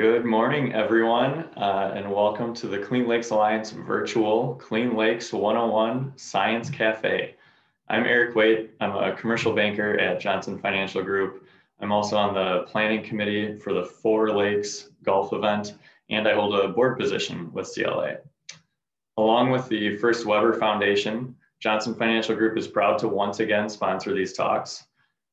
Good morning, everyone, uh, and welcome to the Clean Lakes Alliance virtual Clean Lakes 101 Science Cafe. I'm Eric Waite. I'm a commercial banker at Johnson Financial Group. I'm also on the planning committee for the Four Lakes Golf event, and I hold a board position with CLA. Along with the First Weber Foundation, Johnson Financial Group is proud to once again sponsor these talks.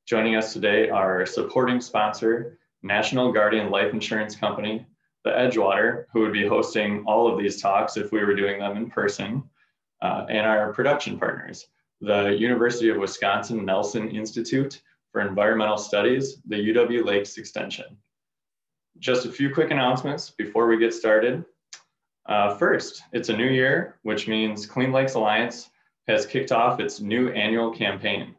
Joining us today are supporting sponsor, National Guardian Life Insurance Company, the Edgewater, who would be hosting all of these talks if we were doing them in person, uh, and our production partners, the University of Wisconsin Nelson Institute for Environmental Studies, the UW Lakes Extension. Just a few quick announcements before we get started. Uh, first, it's a new year, which means Clean Lakes Alliance has kicked off its new annual campaign.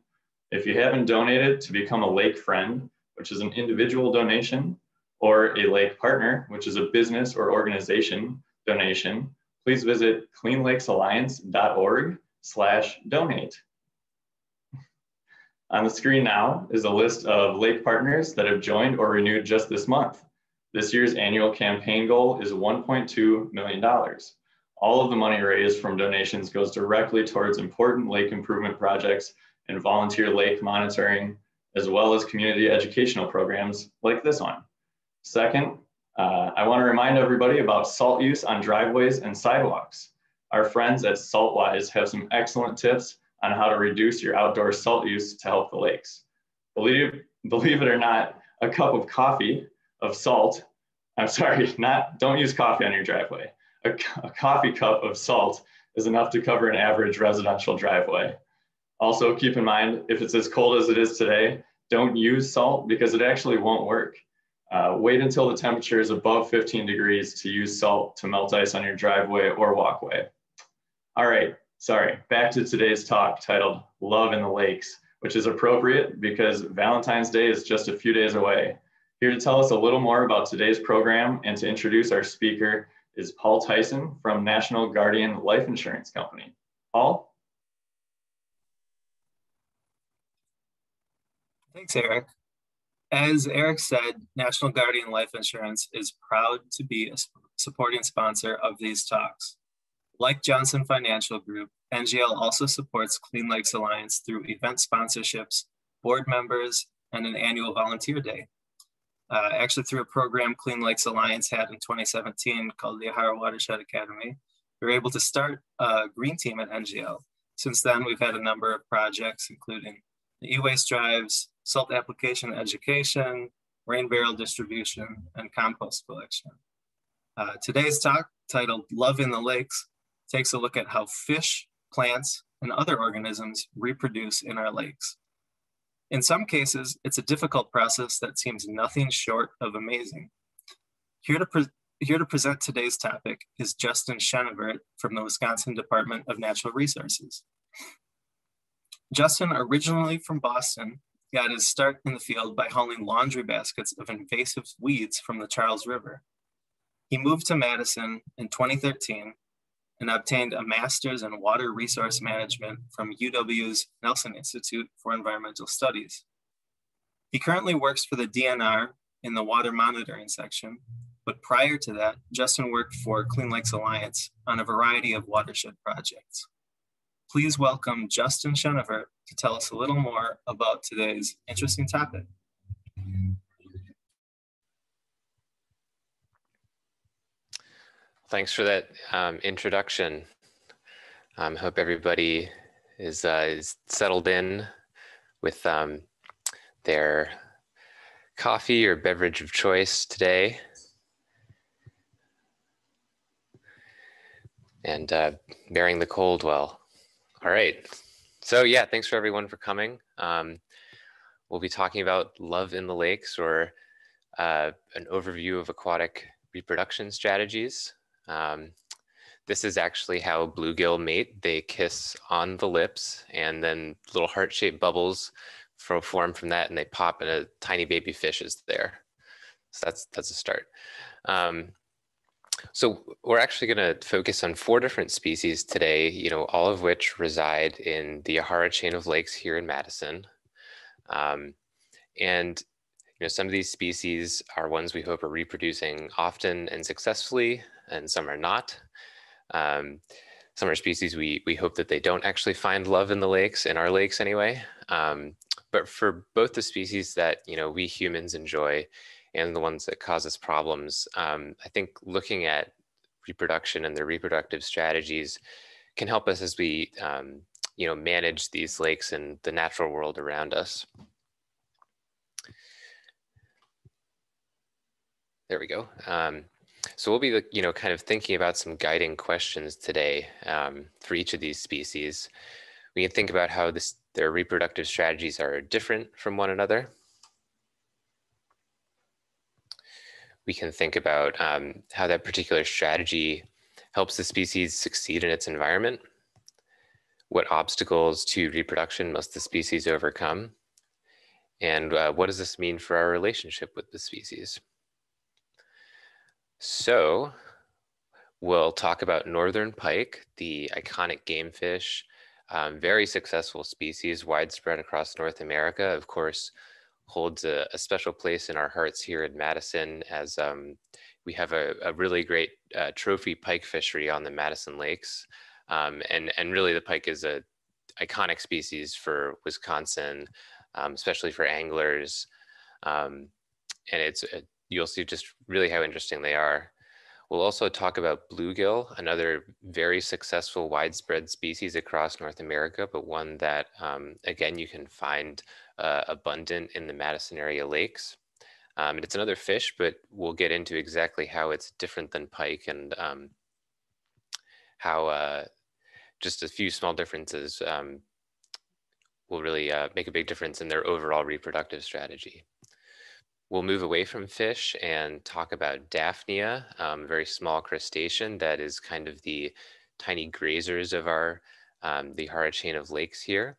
If you haven't donated to become a lake friend, which is an individual donation, or a lake partner, which is a business or organization donation, please visit cleanlakesalliance.org slash donate. On the screen now is a list of lake partners that have joined or renewed just this month. This year's annual campaign goal is $1.2 million. All of the money raised from donations goes directly towards important lake improvement projects and volunteer lake monitoring, as well as community educational programs like this one. Second, uh, I wanna remind everybody about salt use on driveways and sidewalks. Our friends at Saltwise have some excellent tips on how to reduce your outdoor salt use to help the lakes. Believe, believe it or not, a cup of coffee of salt, I'm sorry, not, don't use coffee on your driveway. A, a coffee cup of salt is enough to cover an average residential driveway. Also keep in mind, if it's as cold as it is today, don't use salt because it actually won't work. Uh, wait until the temperature is above 15 degrees to use salt to melt ice on your driveway or walkway. All right, sorry, back to today's talk titled Love in the Lakes, which is appropriate because Valentine's Day is just a few days away. Here to tell us a little more about today's program and to introduce our speaker is Paul Tyson from National Guardian Life Insurance Company. Paul? Thanks, Eric. As Eric said, National Guardian Life Insurance is proud to be a supporting sponsor of these talks. Like Johnson Financial Group, NGL also supports Clean Lakes Alliance through event sponsorships, board members, and an annual volunteer day. Uh, actually, through a program Clean Lakes Alliance had in 2017 called the Yahara Watershed Academy, we were able to start a green team at NGL. Since then, we've had a number of projects, including the e-waste drives, salt application education, rain barrel distribution, and compost collection. Uh, today's talk, titled Love in the Lakes, takes a look at how fish, plants, and other organisms reproduce in our lakes. In some cases, it's a difficult process that seems nothing short of amazing. Here to, here to present today's topic is Justin Chenevert from the Wisconsin Department of Natural Resources. Justin, originally from Boston, got his start in the field by hauling laundry baskets of invasive weeds from the Charles River. He moved to Madison in 2013 and obtained a master's in water resource management from UW's Nelson Institute for Environmental Studies. He currently works for the DNR in the water monitoring section, but prior to that, Justin worked for Clean Lakes Alliance on a variety of watershed projects. Please welcome Justin Chenevert to tell us a little more about today's interesting topic. Thanks for that um, introduction. I um, hope everybody is, uh, is settled in with um, their coffee or beverage of choice today. And uh, bearing the cold well. All right. So yeah, thanks for everyone for coming. Um, we'll be talking about love in the lakes or uh, an overview of aquatic reproduction strategies. Um, this is actually how bluegill mate. They kiss on the lips and then little heart-shaped bubbles form from that and they pop and a tiny baby fish is there. So that's, that's a start. Um, so we're actually going to focus on four different species today, you know, all of which reside in the Yahara chain of lakes here in Madison. Um, and, you know, some of these species are ones we hope are reproducing often and successfully, and some are not. Um, some are species we, we hope that they don't actually find love in the lakes, in our lakes anyway. Um, but for both the species that, you know, we humans enjoy and the ones that cause us problems, um, I think looking at reproduction and their reproductive strategies can help us as we, um, you know, manage these lakes and the natural world around us. There we go. Um, so we'll be, you know, kind of thinking about some guiding questions today um, for each of these species. We can think about how this, their reproductive strategies are different from one another. We can think about um, how that particular strategy helps the species succeed in its environment. What obstacles to reproduction must the species overcome? And uh, what does this mean for our relationship with the species? So we'll talk about northern pike, the iconic game fish, um, very successful species, widespread across North America. Of course, holds a, a special place in our hearts here in Madison as um, we have a, a really great uh, trophy pike fishery on the Madison Lakes. Um, and, and really the pike is a iconic species for Wisconsin, um, especially for anglers. Um, and it's a, you'll see just really how interesting they are. We'll also talk about bluegill, another very successful widespread species across North America, but one that, um, again, you can find uh, abundant in the Madison area lakes. Um, and it's another fish, but we'll get into exactly how it's different than pike and um, how uh, just a few small differences um, will really uh, make a big difference in their overall reproductive strategy. We'll move away from fish and talk about Daphnia, um, a very small crustacean that is kind of the tiny grazers of our um, the Yahara chain of lakes here.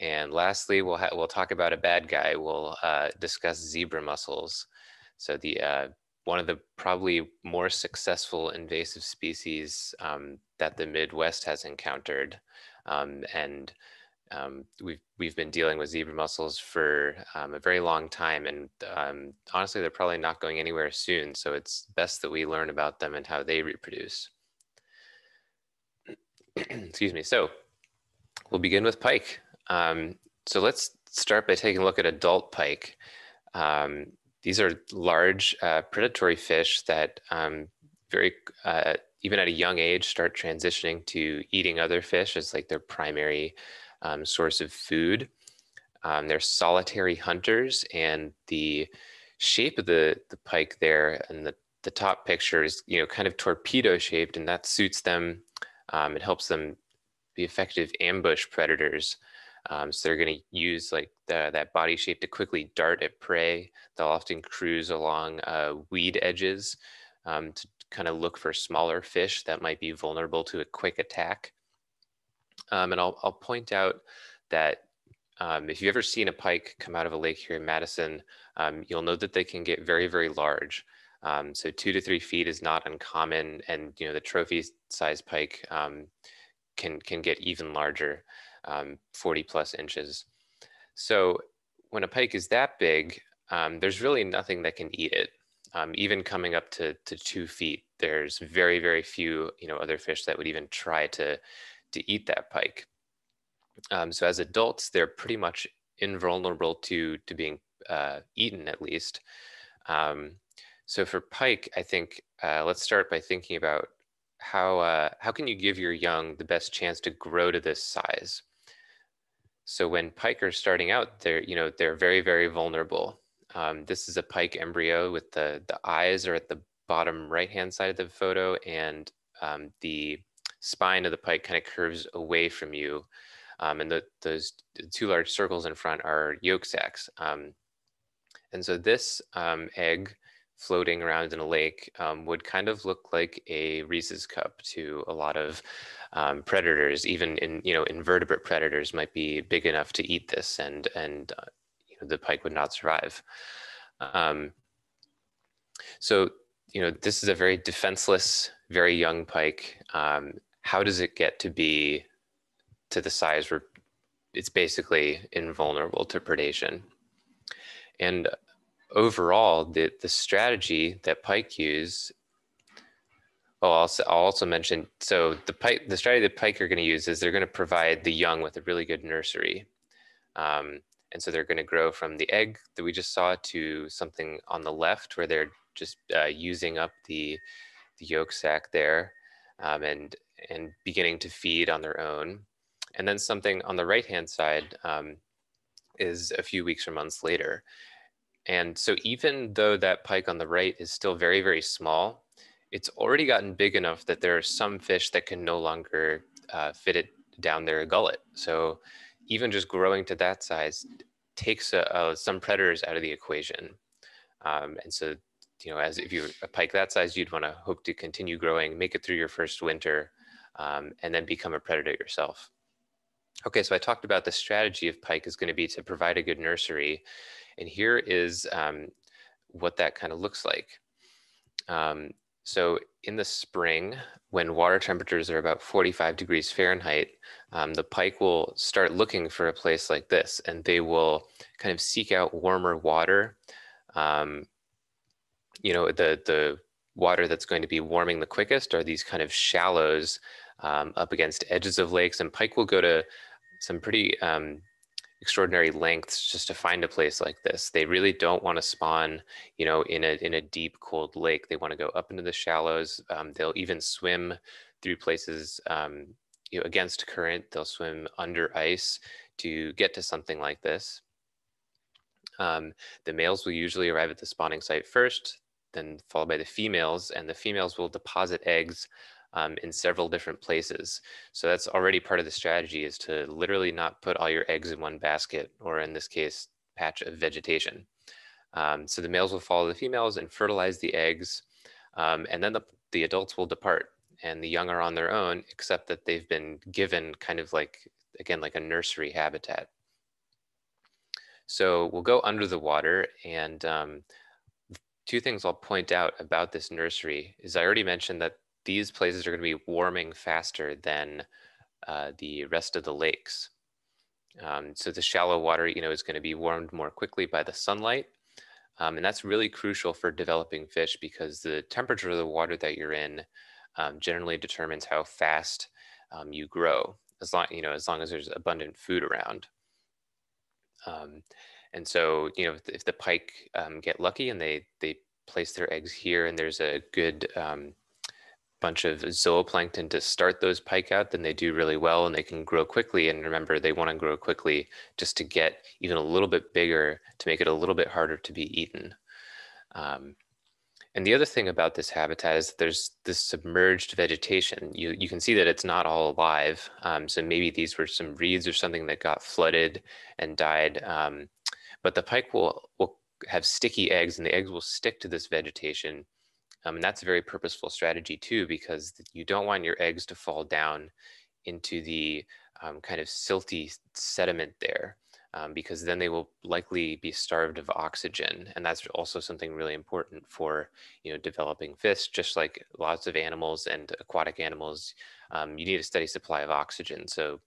And lastly, we'll we'll talk about a bad guy. We'll uh, discuss zebra mussels. So the uh, one of the probably more successful invasive species um, that the Midwest has encountered, um, and um, we've we've been dealing with zebra mussels for um, a very long time, and um, honestly, they're probably not going anywhere soon. So it's best that we learn about them and how they reproduce. Excuse me. So we'll begin with pike. Um, so let's start by taking a look at adult pike. Um, these are large uh, predatory fish that um, very uh, even at a young age start transitioning to eating other fish as like their primary um, source of food. Um, they're solitary hunters, and the shape of the, the pike there and the, the top picture is you know kind of torpedo shaped, and that suits them. Um, it helps them be effective ambush predators. Um, so they're going to use like the, that body shape to quickly dart at prey. They'll often cruise along uh, weed edges um, to kind of look for smaller fish that might be vulnerable to a quick attack. Um, and I'll, I'll point out that um, if you've ever seen a pike come out of a lake here in Madison, um, you'll know that they can get very, very large. Um, so two to three feet is not uncommon, and you know the trophy size pike um, can can get even larger, um, 40 plus inches. So when a pike is that big, there's really nothing that can eat it. even coming up to, to two feet, there's very, very few you know other fish that would even try to to eat that pike. Um, so as adults, they're pretty much invulnerable to, to being uh, eaten at least. Um, so for pike, I think uh, let's start by thinking about how, uh, how can you give your young the best chance to grow to this size? So when pike are starting out, they're, you know, they're very, very vulnerable. Um, this is a pike embryo with the, the eyes are at the bottom right-hand side of the photo and um, the spine of the pike kind of curves away from you. Um, and the, those two large circles in front are yolk sacs. Um, and so this um, egg floating around in a lake um, would kind of look like a Reese's cup to a lot of um, predators, even in, you know, invertebrate predators might be big enough to eat this and, and uh, you know, the pike would not survive. Um, so, you know, this is a very defenseless, very young pike. How does it get to be to the size where it's basically invulnerable to predation? And overall, the, the strategy that Pike use, oh, I'll, I'll also mention, so the Pike, the strategy that Pike are gonna use is they're gonna provide the young with a really good nursery. Um, and so they're gonna grow from the egg that we just saw to something on the left where they're just uh, using up the, the yolk sac there um, and, and beginning to feed on their own. And then something on the right-hand side um, is a few weeks or months later. And so even though that pike on the right is still very, very small, it's already gotten big enough that there are some fish that can no longer uh, fit it down their gullet. So even just growing to that size takes uh, uh, some predators out of the equation. Um, and so, you know, as if you're a pike that size, you'd want to hope to continue growing, make it through your first winter, um, and then become a predator yourself. Okay, so I talked about the strategy of pike is going to be to provide a good nursery. And here is um, what that kind of looks like. Um, so in the spring, when water temperatures are about 45 degrees Fahrenheit, um, the pike will start looking for a place like this and they will kind of seek out warmer water. Um, you know, the, the water that's going to be warming the quickest are these kind of shallows um, up against edges of lakes and pike will go to some pretty um, extraordinary lengths just to find a place like this. They really don't want to spawn, you know, in a in a deep cold lake. They want to go up into the shallows. Um, they'll even swim through places um, you know, against current. They'll swim under ice to get to something like this. Um, the males will usually arrive at the spawning site first, then followed by the females, and the females will deposit eggs um, in several different places. So that's already part of the strategy is to literally not put all your eggs in one basket, or in this case, patch of vegetation. Um, so the males will follow the females and fertilize the eggs, um, and then the, the adults will depart and the young are on their own, except that they've been given kind of like, again, like a nursery habitat. So we'll go under the water and um, two things I'll point out about this nursery is I already mentioned that these places are going to be warming faster than uh, the rest of the lakes. Um, so the shallow water, you know, is going to be warmed more quickly by the sunlight. Um, and that's really crucial for developing fish because the temperature of the water that you're in um, generally determines how fast um, you grow, as long, you know, as long as there's abundant food around. Um, and so, you know, if the, if the pike um, get lucky and they, they place their eggs here and there's a good bunch of zooplankton to start those pike out, then they do really well and they can grow quickly. And remember, they want to grow quickly just to get even a little bit bigger to make it a little bit harder to be eaten. Um, and the other thing about this habitat is there's this submerged vegetation. You, you can see that it's not all alive. Um, so maybe these were some reeds or something that got flooded and died. Um, but the pike will, will have sticky eggs and the eggs will stick to this vegetation um, and that's a very purposeful strategy too, because you don't want your eggs to fall down into the um, kind of silty sediment there, um, because then they will likely be starved of oxygen. And that's also something really important for, you know, developing fish, just like lots of animals and aquatic animals, um, you need a steady supply of oxygen. So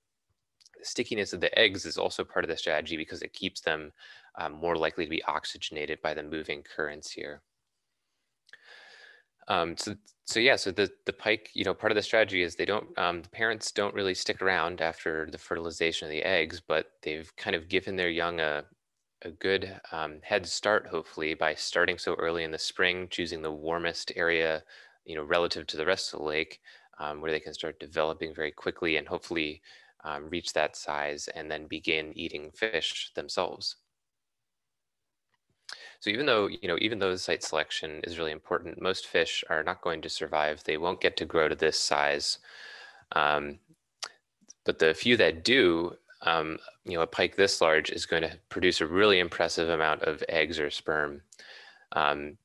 stickiness of the eggs is also part of the strategy because it keeps them um, more likely to be oxygenated by the moving currents here. Um, so, so yeah, so the, the pike, you know, part of the strategy is they don't, um, the parents don't really stick around after the fertilization of the eggs, but they've kind of given their young a, a good um, head start, hopefully, by starting so early in the spring, choosing the warmest area, you know, relative to the rest of the lake, um, where they can start developing very quickly and hopefully um, reach that size and then begin eating fish themselves. So even though, you know, even though site selection is really important, most fish are not going to survive. They won't get to grow to this size. Um, but the few that do, um, you know, a pike this large is going to produce a really impressive amount of eggs or sperm. Um,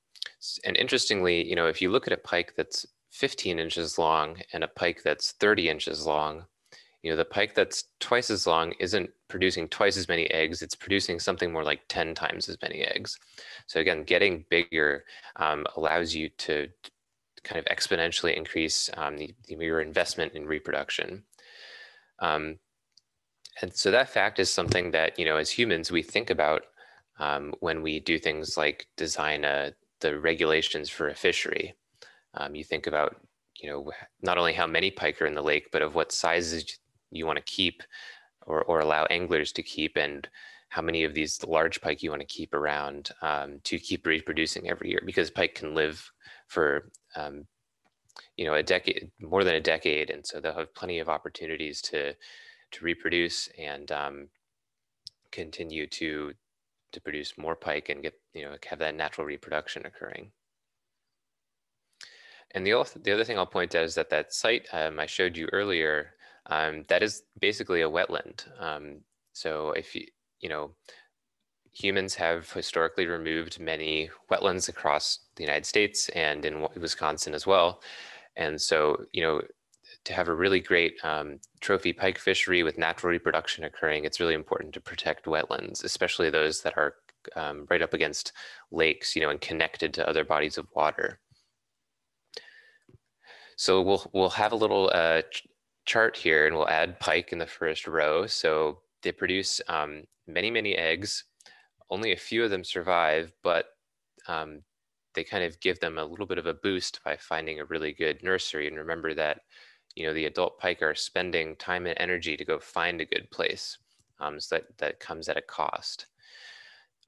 and interestingly, you know, if you look at a pike that's 15 inches long and a pike that's 30 inches long, you know, the pike that's twice as long isn't producing twice as many eggs, it's producing something more like 10 times as many eggs. So again, getting bigger um, allows you to kind of exponentially increase um, the, your investment in reproduction. Um, and so that fact is something that, you know, as humans, we think about um, when we do things like design a, the regulations for a fishery. Um, you think about, you know, not only how many pike are in the lake, but of what sizes you want to keep or, or allow anglers to keep and how many of these large pike you want to keep around um, to keep reproducing every year? Because pike can live for um, you know a decade more than a decade and so they'll have plenty of opportunities to to reproduce and um, continue to to produce more pike and get you know have that natural reproduction occurring. And the, the other thing I'll point out is that that site um, I showed you earlier, um, that is basically a wetland. Um, so if you, you know, humans have historically removed many wetlands across the United States and in Wisconsin as well. And so, you know, to have a really great um, trophy pike fishery with natural reproduction occurring, it's really important to protect wetlands, especially those that are um, right up against lakes, you know, and connected to other bodies of water. So we'll, we'll have a little uh, chart here and we'll add pike in the first row. So they produce um, many, many eggs. Only a few of them survive, but um, they kind of give them a little bit of a boost by finding a really good nursery. And remember that, you know, the adult pike are spending time and energy to go find a good place. Um, so that, that comes at a cost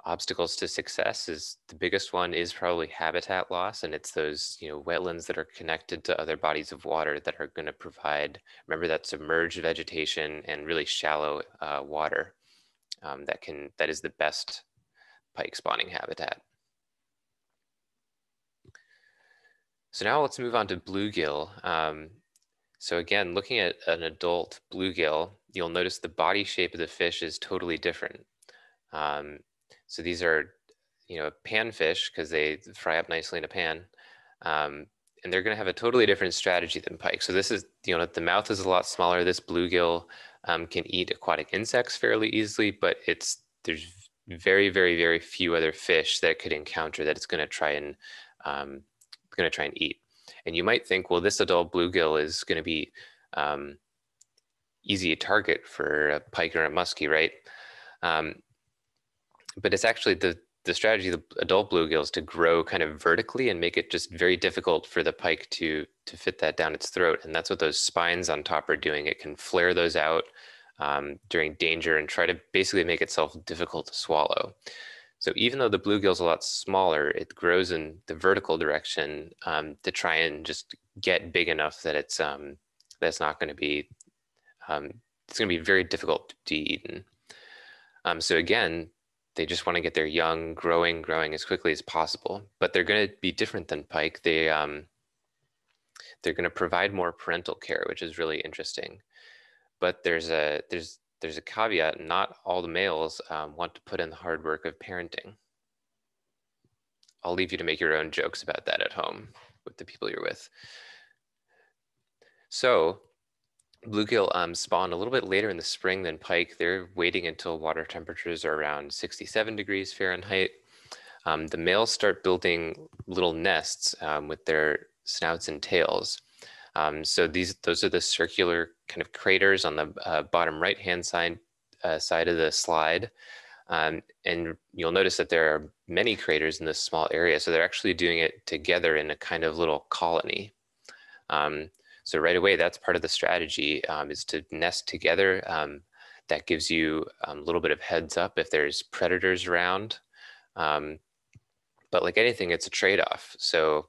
obstacles to success is the biggest one is probably habitat loss and it's those you know wetlands that are connected to other bodies of water that are going to provide remember that submerged vegetation and really shallow uh, water um, that can that is the best pike spawning habitat. So now let's move on to bluegill. Um, so again looking at an adult bluegill you'll notice the body shape of the fish is totally different. Um, so these are, you know, panfish because they fry up nicely in a pan. Um, and they're going to have a totally different strategy than pike. So this is, you know, the mouth is a lot smaller. This bluegill um, can eat aquatic insects fairly easily, but it's there's very, very, very few other fish that it could encounter that it's going to try and um, going to try and eat. And you might think, well, this adult bluegill is going to be um, easy target for a pike or a muskie, right? Um, but it's actually the the strategy of the adult bluegills to grow kind of vertically and make it just very difficult for the pike to to fit that down its throat. And that's what those spines on top are doing. It can flare those out um, during danger and try to basically make itself difficult to swallow. So even though the bluegill is a lot smaller it grows in the vertical direction um, to try and just get big enough that it's um, that's not going to be um, it's going to be very difficult to be eaten um, so again they just want to get their young growing, growing as quickly as possible. But they're going to be different than pike. They um, they're going to provide more parental care, which is really interesting. But there's a there's there's a caveat. Not all the males um, want to put in the hard work of parenting. I'll leave you to make your own jokes about that at home with the people you're with. So Bluegill um, spawn a little bit later in the spring than pike. They're waiting until water temperatures are around 67 degrees Fahrenheit. Um, the males start building little nests um, with their snouts and tails. Um, so these those are the circular kind of craters on the uh, bottom right hand side uh, side of the slide. Um, and you'll notice that there are many craters in this small area. So they're actually doing it together in a kind of little colony. Um, so right away, that's part of the strategy um, is to nest together. Um, that gives you um, a little bit of heads up if there's predators around. Um, but like anything, it's a trade-off. So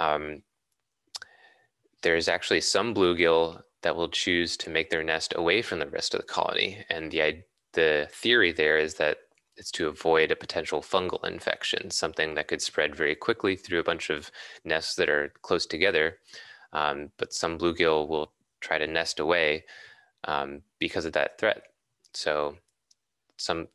um, there's actually some bluegill that will choose to make their nest away from the rest of the colony. And the, the theory there is that it's to avoid a potential fungal infection, something that could spread very quickly through a bunch of nests that are close together. Um, but some bluegill will try to nest away um, because of that threat. So some,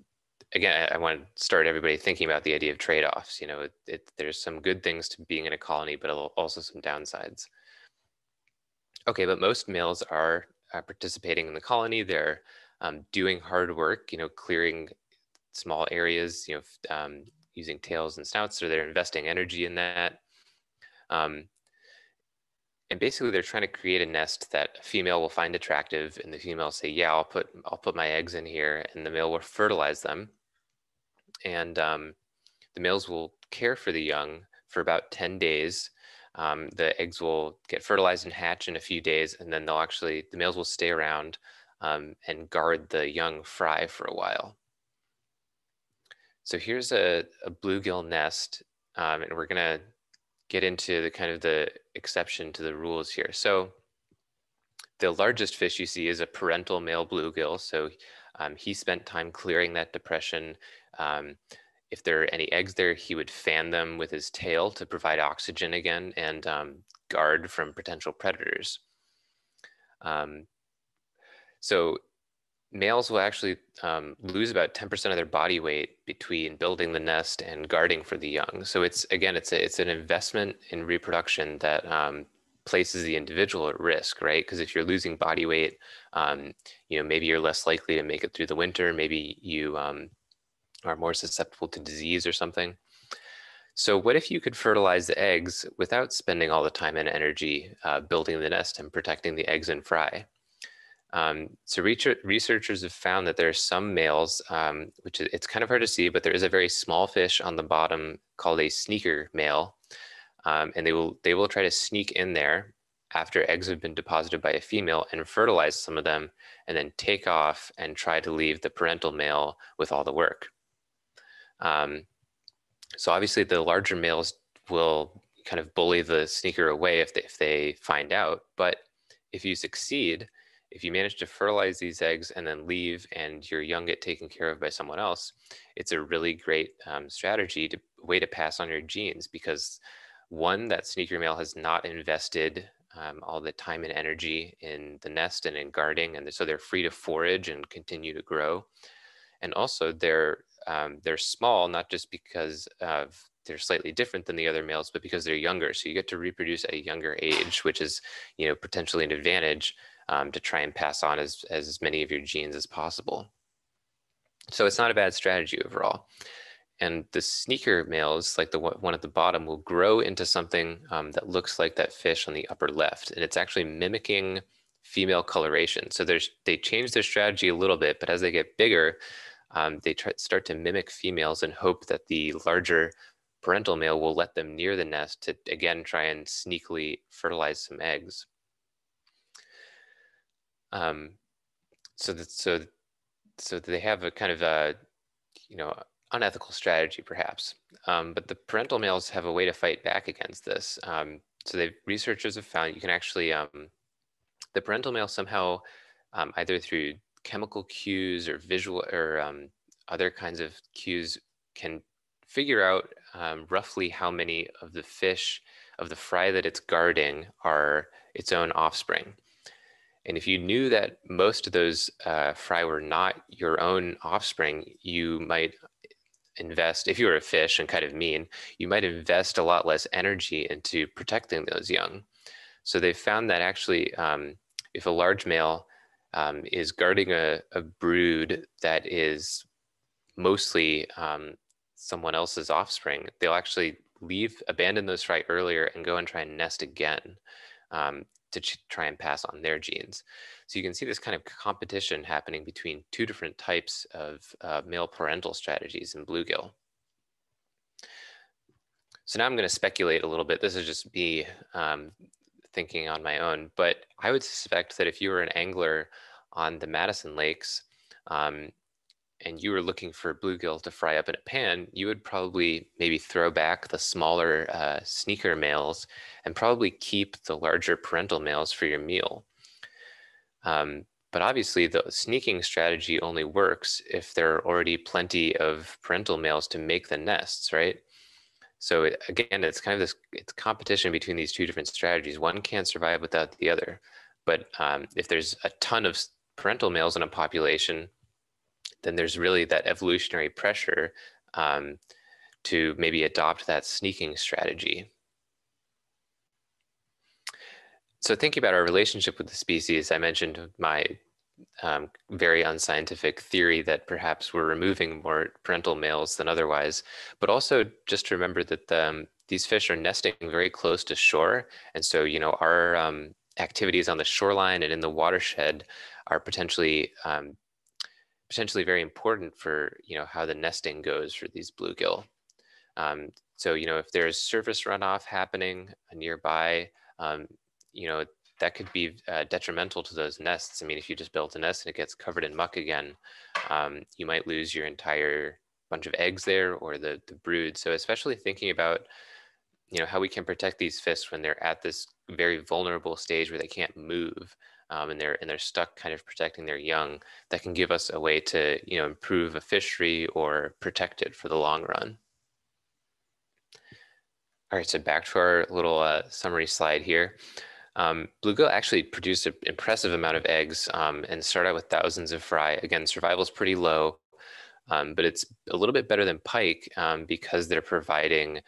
again, I, I, want to start everybody thinking about the idea of trade-offs. You know, it, it, there's some good things to being in a colony, but also some downsides. Okay, but most males are, are participating in the colony. They're um, doing hard work, you know, clearing small areas, you know, um, using tails and snouts, so they're investing energy in that. Um, and basically they're trying to create a nest that a female will find attractive and the female say yeah i'll put i'll put my eggs in here and the male will fertilize them and um, the males will care for the young for about 10 days. Um, the eggs will get fertilized and hatch in a few days, and then they'll actually, the males will stay around um, and guard the young fry for a while. So here's a, a bluegill nest, um, and we're gonna get into the kind of the exception to the rules here. So the largest fish you see is a parental male bluegill. So um, he spent time clearing that depression. Um, if there are any eggs there, he would fan them with his tail to provide oxygen again and um, guard from potential predators. Um, so males will actually um, lose about 10% of their body weight between building the nest and guarding for the young. So it's, again, it's, a, it's an investment in reproduction that um, places the individual at risk, right? Because if you're losing body weight, um, you know, maybe you're less likely to make it through the winter. Maybe you um, are more susceptible to disease or something. So what if you could fertilize the eggs without spending all the time and energy uh, building the nest and protecting the eggs and fry? Um, so researchers have found that there are some males, um, which it's kind of hard to see, but there is a very small fish on the bottom called a sneaker male. Um, and they will, they will try to sneak in there after eggs have been deposited by a female and fertilize some of them and then take off and try to leave the parental male with all the work. Um, so obviously the larger males will kind of bully the sneaker away if they, if they find out. But if you succeed, if you manage to fertilize these eggs and then leave and your young get taken care of by someone else, it's a really great um, strategy to way to pass on your genes because one, that sneaker male has not invested um, all the time and energy in the nest and in guarding, and so they're free to forage and continue to grow. And also, they're um, they're small not just because of they're slightly different than the other males, but because they're younger. So you get to reproduce at a younger age, which is you know potentially an advantage um, to try and pass on as, as many of your genes as possible. So it's not a bad strategy overall. And the sneaker males, like the one at the bottom, will grow into something um, that looks like that fish on the upper left. And it's actually mimicking female coloration. So there's, they change their strategy a little bit, but as they get bigger, um, they try, start to mimic females and hope that the larger parental male will let them near the nest to, again, try and sneakily fertilize some eggs. Um, so that so so they have a kind of a you know unethical strategy perhaps, um, but the parental males have a way to fight back against this. Um, so they researchers have found you can actually um, the parental male somehow um, either through chemical cues or visual or um, other kinds of cues can figure out um, roughly how many of the fish of the fry that it's guarding are its own offspring. And if you knew that most of those uh, fry were not your own offspring, you might invest, if you were a fish and kind of mean, you might invest a lot less energy into protecting those young. So they found that actually, um, if a large male um, is guarding a, a, brood that is mostly um, someone else's offspring, they'll actually leave, abandon those fry earlier and go and try and nest again. Um, to try and pass on their genes. So you can see this kind of competition happening between two different types of uh, male parental strategies in bluegill. So now I'm going to speculate a little bit. This is just me um, thinking on my own, but I would suspect that if you were an angler on the Madison Lakes, um, and you were looking for bluegill to fry up in a pan, you would probably maybe throw back the smaller uh, sneaker males and probably keep the larger parental males for your meal. Um, but obviously, the sneaking strategy only works if there are already plenty of parental males to make the nests, right? So it, again, it's kind of this it's competition between these two different strategies. One can't survive without the other. But um, if there's a ton of parental males in a population, then there's really that evolutionary pressure um, to maybe adopt that sneaking strategy. So thinking about our relationship with the species, I mentioned my um, very unscientific theory that perhaps we're removing more parental males than otherwise, but also just remember that um, these fish are nesting very close to shore. And so, you know, our um, activities on the shoreline and in the watershed are potentially um, potentially very important for you know how the nesting goes for these bluegill. Um, so you know if there's surface runoff happening nearby, um, you know that could be uh, detrimental to those nests. I mean, if you just built a nest and it gets covered in muck again, um, you might lose your entire bunch of eggs there or the the brood. So especially thinking about you know how we can protect these fish when they're at this very vulnerable stage where they can't move um, and they're and they're stuck kind of protecting their young that can give us a way to you know improve a fishery or protect it for the long run. All right so back to our little uh, summary slide here. Um, bluegill actually produce an impressive amount of eggs um, and start out with thousands of fry. Again survival is pretty low um, but it's a little bit better than pike um, because they're providing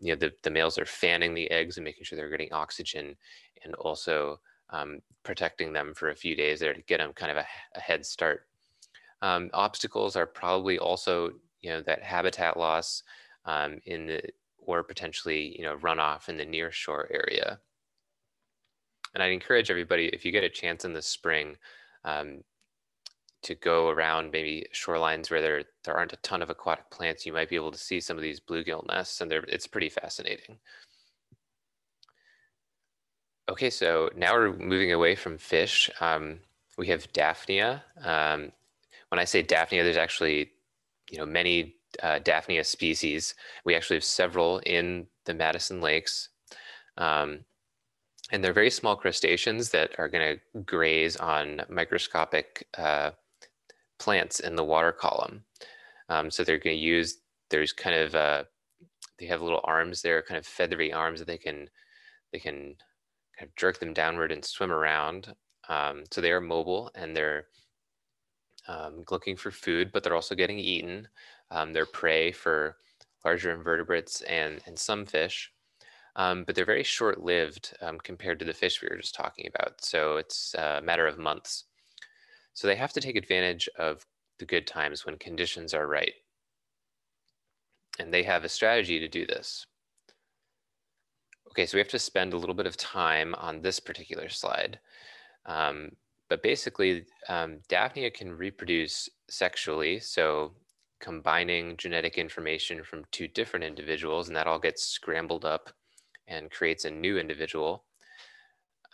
you know the, the males are fanning the eggs and making sure they're getting oxygen and also um, protecting them for a few days there to get them kind of a, a head start. Um, obstacles are probably also, you know, that habitat loss um, in the, or potentially, you know, runoff in the near shore area. And I'd encourage everybody, if you get a chance in the spring, um, to go around maybe shorelines where there there aren't a ton of aquatic plants, you might be able to see some of these bluegill nests, and it's pretty fascinating. Okay, so now we're moving away from fish. Um, we have Daphnia. Um, when I say Daphnia, there's actually, you know, many uh, Daphnia species. We actually have several in the Madison Lakes. Um, and they're very small crustaceans that are going to graze on microscopic uh, plants in the water column. Um, so they're going to use, there's kind of, uh, they have little arms there, kind of feathery arms that they can, they can kind of jerk them downward and swim around. Um, so they are mobile and they're um, looking for food, but they're also getting eaten. Um, they're prey for larger invertebrates and, and some fish. Um, but they're very short-lived um, compared to the fish we were just talking about. So it's a matter of months. So they have to take advantage of the good times when conditions are right. And they have a strategy to do this. Okay, so we have to spend a little bit of time on this particular slide. Um, but basically, um, Daphnia can reproduce sexually. So combining genetic information from two different individuals, and that all gets scrambled up and creates a new individual,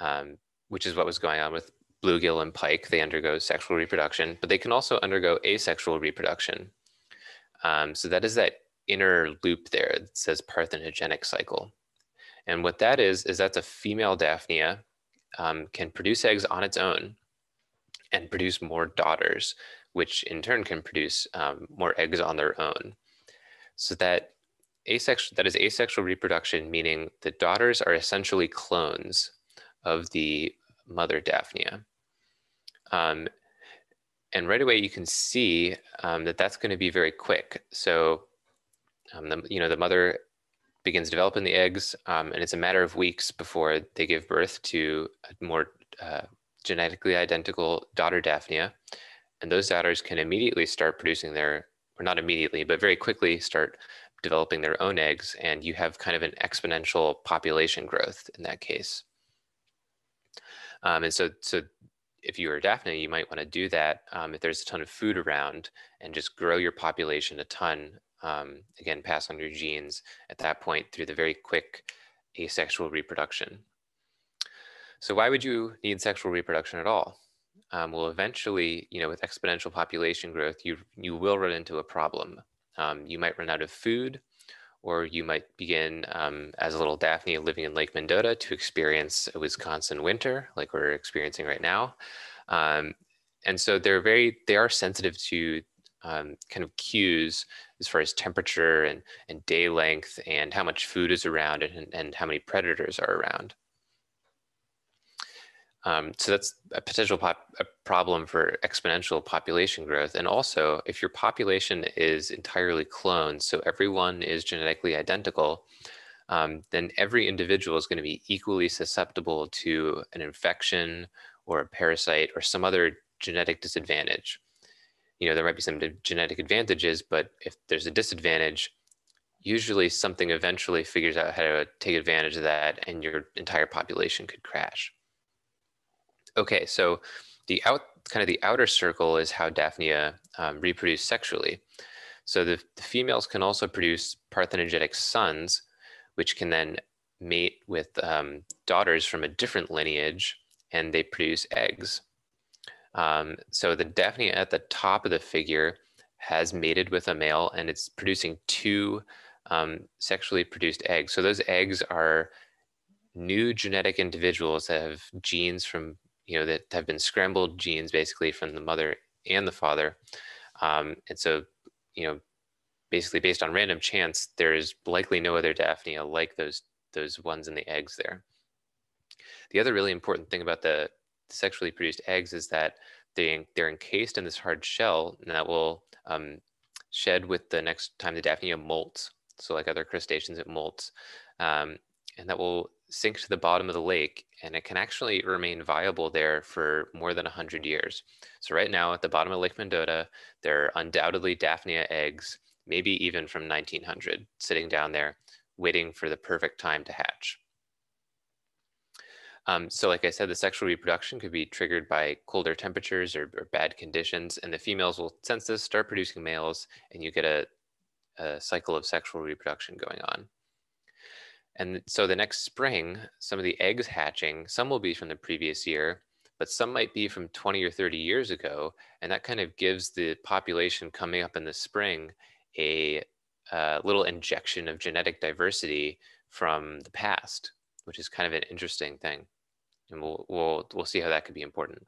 um, which is what was going on with bluegill and pike. They undergo sexual reproduction, but they can also undergo asexual reproduction. Um, so that is that inner loop there that says parthenogenic cycle. And what that is, is that's a female Daphnia um, can produce eggs on its own and produce more daughters, which in turn can produce um, more eggs on their own. So that asexual, that is asexual reproduction, meaning the daughters are essentially clones of the mother Daphnia. Um, and right away you can see um, that that's going to be very quick. So, um, the, you know, the mother begins developing the eggs, um, and it's a matter of weeks before they give birth to a more uh, genetically identical daughter Daphnia. And those daughters can immediately start producing their, or not immediately, but very quickly start developing their own eggs. And you have kind of an exponential population growth in that case. Um, and so, so if you are Daphnia, you might want to do that um, if there's a ton of food around and just grow your population a ton um, again, pass on your genes at that point through the very quick asexual reproduction. So why would you need sexual reproduction at all? Um, well, eventually, you know, with exponential population growth, you, you will run into a problem. Um, you might run out of food, or you might begin um, as a little Daphnia living in Lake Mendota to experience a Wisconsin winter, like we're experiencing right now. Um, and so they're very, they are sensitive to um, kind of cues as far as temperature and, and day length and how much food is around and, and how many predators are around. Um, so that's a potential pop, a problem for exponential population growth. And also, if your population is entirely cloned, so everyone is genetically identical, um, then every individual is going to be equally susceptible to an infection or a parasite or some other genetic disadvantage you know, there might be some genetic advantages, but if there's a disadvantage, usually something eventually figures out how to take advantage of that and your entire population could crash. Okay, so the out kind of the outer circle is how Daphnia um, reproduce sexually. So the, the, females can also produce parthenogenetic sons, which can then mate with um, daughters from a different lineage, and they produce eggs. Um, so the Daphnia at the top of the figure has mated with a male, and it's producing two um, sexually produced eggs. So those eggs are new genetic individuals that have genes from you know that have been scrambled genes basically from the mother and the father um, and so you know basically based on random chance there is likely no other daphnia like those those ones in the eggs there the other really important thing about the sexually produced eggs is that they, they're encased in this hard shell and that will um, shed with the next time the daphnia molts so like other crustaceans it molts um, and that will sink to the bottom of the lake and it can actually remain viable there for more than 100 years. So right now at the bottom of Lake Mendota, there are undoubtedly Daphnia eggs, maybe even from 1900, sitting down there waiting for the perfect time to hatch. Um, so like I said, the sexual reproduction could be triggered by colder temperatures or, or, bad conditions, and the females will sense this, start producing males, and you get a, a cycle of sexual reproduction going on. And so the next spring, some of the eggs hatching, some will be from the previous year, but some might be from 20 or 30 years ago. And that kind of gives the population coming up in the spring a uh, little injection of genetic diversity from the past, which is kind of an interesting thing. And we'll, we'll, we'll see how that could be important.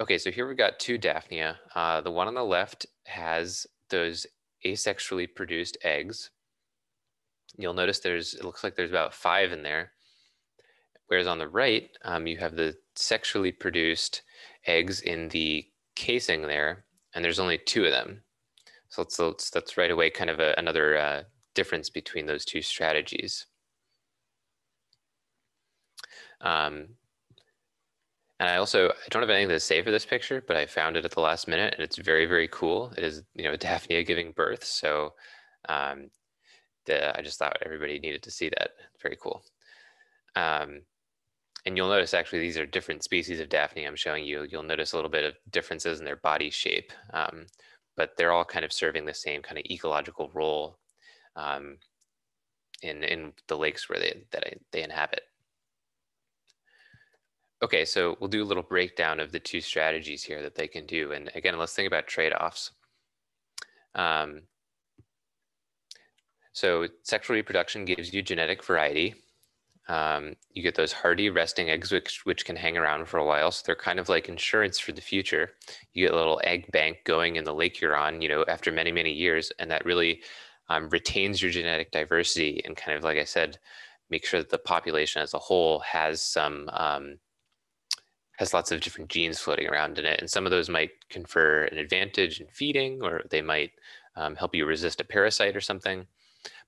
Okay, so here we've got two Daphnia. Uh, the one on the left has those asexually produced eggs you'll notice there's, it looks like there's about five in there. Whereas on the right, um, you have the sexually produced eggs in the casing there, and there's only two of them. So let's, let's that's right away kind of a, another uh, difference between those two strategies. Um, and I also, I don't have anything to say for this picture, but I found it at the last minute and it's very, very cool. It is, you know, Daphnia giving birth. So um, the, I just thought everybody needed to see that. Very cool. Um, and you'll notice actually these are different species of Daphnia I'm showing you. You'll notice a little bit of differences in their body shape, um, but they're all kind of serving the same kind of ecological role um, in, in the lakes where they, that I, they inhabit. Okay, so we'll do a little breakdown of the two strategies here that they can do. And again, let's think about trade-offs. Um, so sexual reproduction gives you genetic variety. Um, you get those hardy resting eggs, which, which can hang around for a while. So they're kind of like insurance for the future. You get a little egg bank going in the lake you're on, you know, after many, many years. And that really um, retains your genetic diversity and kind of, like I said, make sure that the population as a whole has some, um, has lots of different genes floating around in it. And some of those might confer an advantage in feeding, or they might um, help you resist a parasite or something.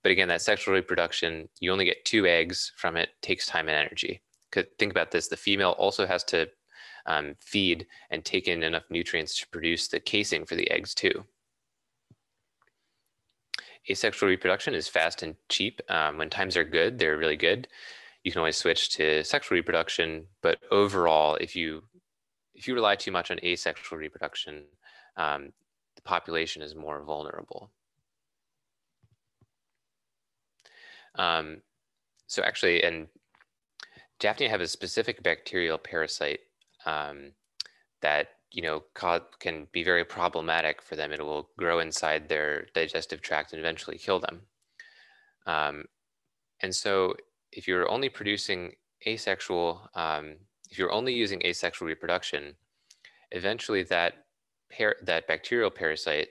But again, that sexual reproduction, you only get two eggs from it, takes time and energy. Think about this, the female also has to um, feed and take in enough nutrients to produce the casing for the eggs too. Asexual reproduction is fast and cheap. Um, when times are good, they're really good. You can always switch to sexual reproduction, but overall, if you if you rely too much on asexual reproduction, um, the population is more vulnerable. Um, so actually, and Daphnia have a specific bacterial parasite um, that you know can be very problematic for them. It will grow inside their digestive tract and eventually kill them. Um, and so, if you're only producing asexual, um, if you're only using asexual reproduction, eventually that that bacterial parasite.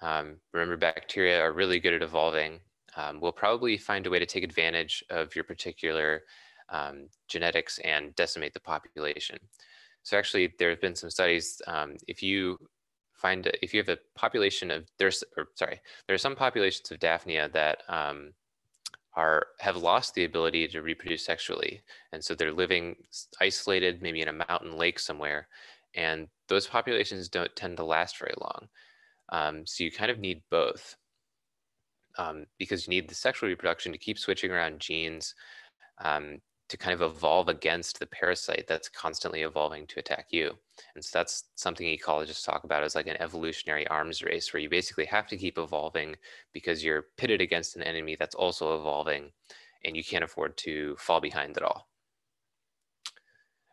Um, remember, bacteria are really good at evolving um, will probably find a way to take advantage of your particular um, genetics and decimate the population. So actually, there have been some studies. Um, if you find if you have a population of there's or sorry, there are some populations of Daphnia that um, are have lost the ability to reproduce sexually, and so they're living isolated, maybe in a mountain lake somewhere, and those populations don't tend to last very long. Um, so you kind of need both. Um, because you need the sexual reproduction to keep switching around genes. Um, to kind of evolve against the parasite that's constantly evolving to attack you. And so that's something ecologists talk about as like an evolutionary arms race, where you basically have to keep evolving because you're pitted against an enemy that's also evolving and you can't afford to fall behind at all.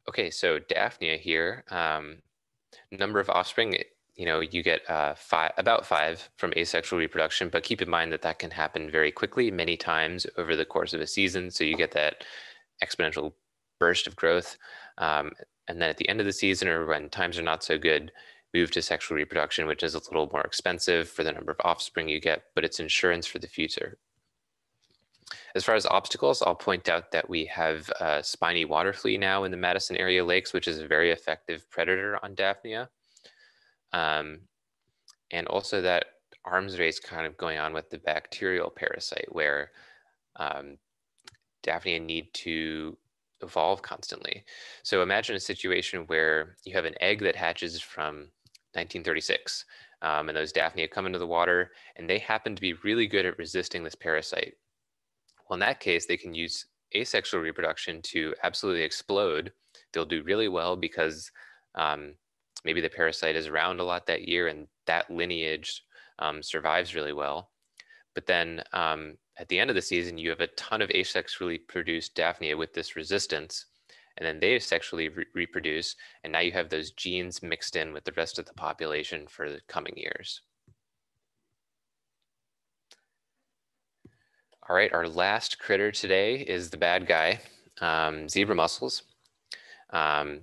Okay, so Daphnia here, um, number of offspring, you know, you get uh, five, about five from asexual reproduction, but keep in mind that that can happen very quickly, many times over the course of a season. So you get that exponential burst of growth. Um, and then at the end of the season or when times are not so good, move to sexual reproduction, which is a little more expensive for the number of offspring you get, but it's insurance for the future. As far as obstacles, I'll point out that we have spiny water flea now in the Madison area lakes, which is a very effective predator on Daphnia. Um, and also that arms race kind of going on with the bacterial parasite where um, Daphnia need to evolve constantly. So imagine a situation where you have an egg that hatches from 1936, um, and those Daphnia come into the water, and they happen to be really good at resisting this parasite. Well, in that case, they can use asexual reproduction to absolutely explode. They'll do really well because um, maybe the parasite is around a lot that year, and that lineage um, survives really well. But then um, at the end of the season, you have a ton of asexually produced Daphnia with this resistance, and then they sexually re reproduce, and now you have those genes mixed in with the rest of the population for the coming years. All right, our last critter today is the bad guy, um, zebra mussels. Um,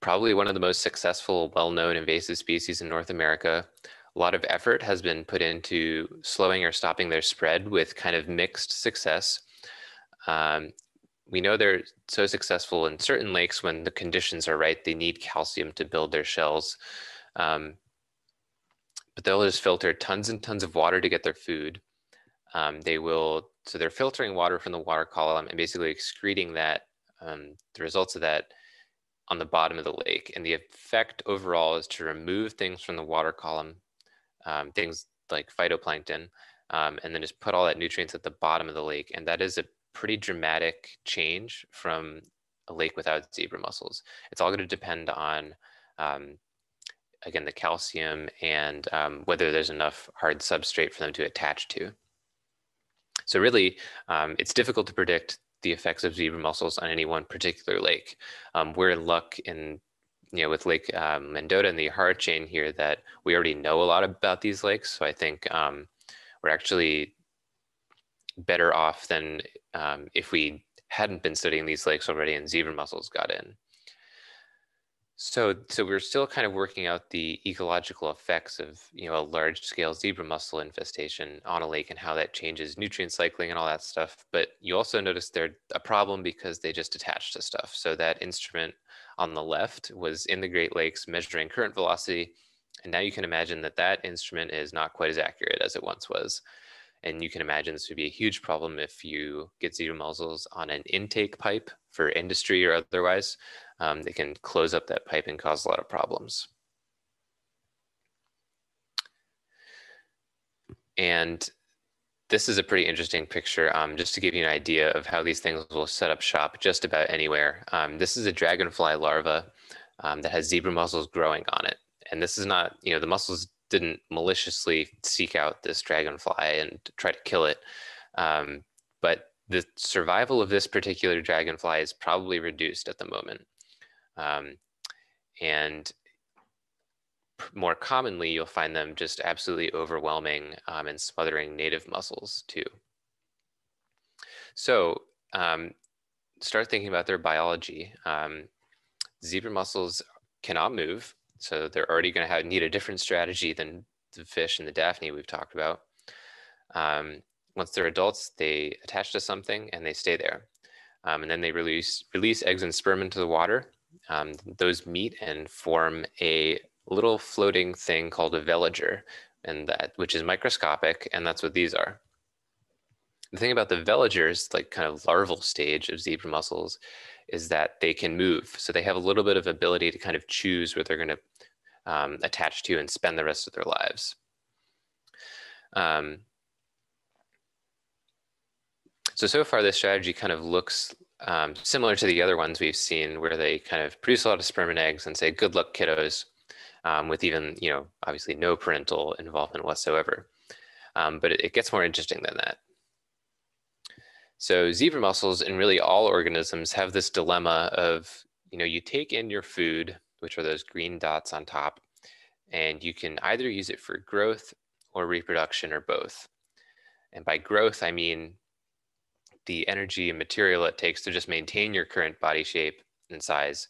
probably one of the most successful, well-known invasive species in North America a lot of effort has been put into slowing or stopping their spread with kind of mixed success. Um, we know they're so successful in certain lakes when the conditions are right. They need calcium to build their shells. Um, but they'll just filter tons and tons of water to get their food. Um, they will, so they're filtering water from the water column and basically excreting that, um, the results of that on the bottom of the lake. And the effect overall is to remove things from the water column um, things like phytoplankton, um, and then just put all that nutrients at the bottom of the lake. And that is a pretty dramatic change from a lake without zebra mussels. It's all going to depend on, um, again, the calcium and um, whether there's enough hard substrate for them to attach to. So really, um, it's difficult to predict the effects of zebra mussels on any one particular lake. Um, we're in luck in you know, with Lake um, Mendota and the Yahara chain here that we already know a lot about these lakes. So I think um, we're actually better off than um, if we hadn't been studying these lakes already and zebra mussels got in. So, so we're still kind of working out the ecological effects of, you know, a large scale zebra mussel infestation on a lake and how that changes nutrient cycling and all that stuff. But you also notice they're a problem because they just attach to stuff. So that instrument on the left was in the Great Lakes measuring current velocity. And now you can imagine that that instrument is not quite as accurate as it once was. And you can imagine this would be a huge problem if you get zebra mussels on an intake pipe for industry or otherwise. Um, they can close up that pipe and cause a lot of problems. And this is a pretty interesting picture um, just to give you an idea of how these things will set up shop just about anywhere. Um, this is a dragonfly larva um, that has zebra mussels growing on it. And this is not, you know, the mussels didn't maliciously seek out this dragonfly and try to kill it. Um, but the survival of this particular dragonfly is probably reduced at the moment. Um, and more commonly, you'll find them just absolutely overwhelming um, and smothering native mussels too. So um, start thinking about their biology. Um, zebra mussels cannot move, so they're already going to have need a different strategy than the fish and the Daphnia we've talked about. Um, once they're adults, they attach to something and they stay there. Um, and then they release, release eggs and sperm into the water. Um, those meet and form a little floating thing called a veliger, and that which is microscopic, and that's what these are. The thing about the veligers, like kind of larval stage of zebra mussels, is that they can move. So they have a little bit of ability to kind of choose where they're going to um, attach to and spend the rest of their lives. Um, so, so far this strategy kind of looks um, similar to the other ones we've seen where they kind of produce a lot of sperm and eggs and say, good luck kiddos, um, with even, you know, obviously no parental involvement whatsoever. Um, but it, it gets more interesting than that. So zebra mussels and really all organisms have this dilemma of, you know, you take in your food, which are those green dots on top, and you can either use it for growth or reproduction or both. And by growth, I mean the energy and material it takes to just maintain your current body shape and size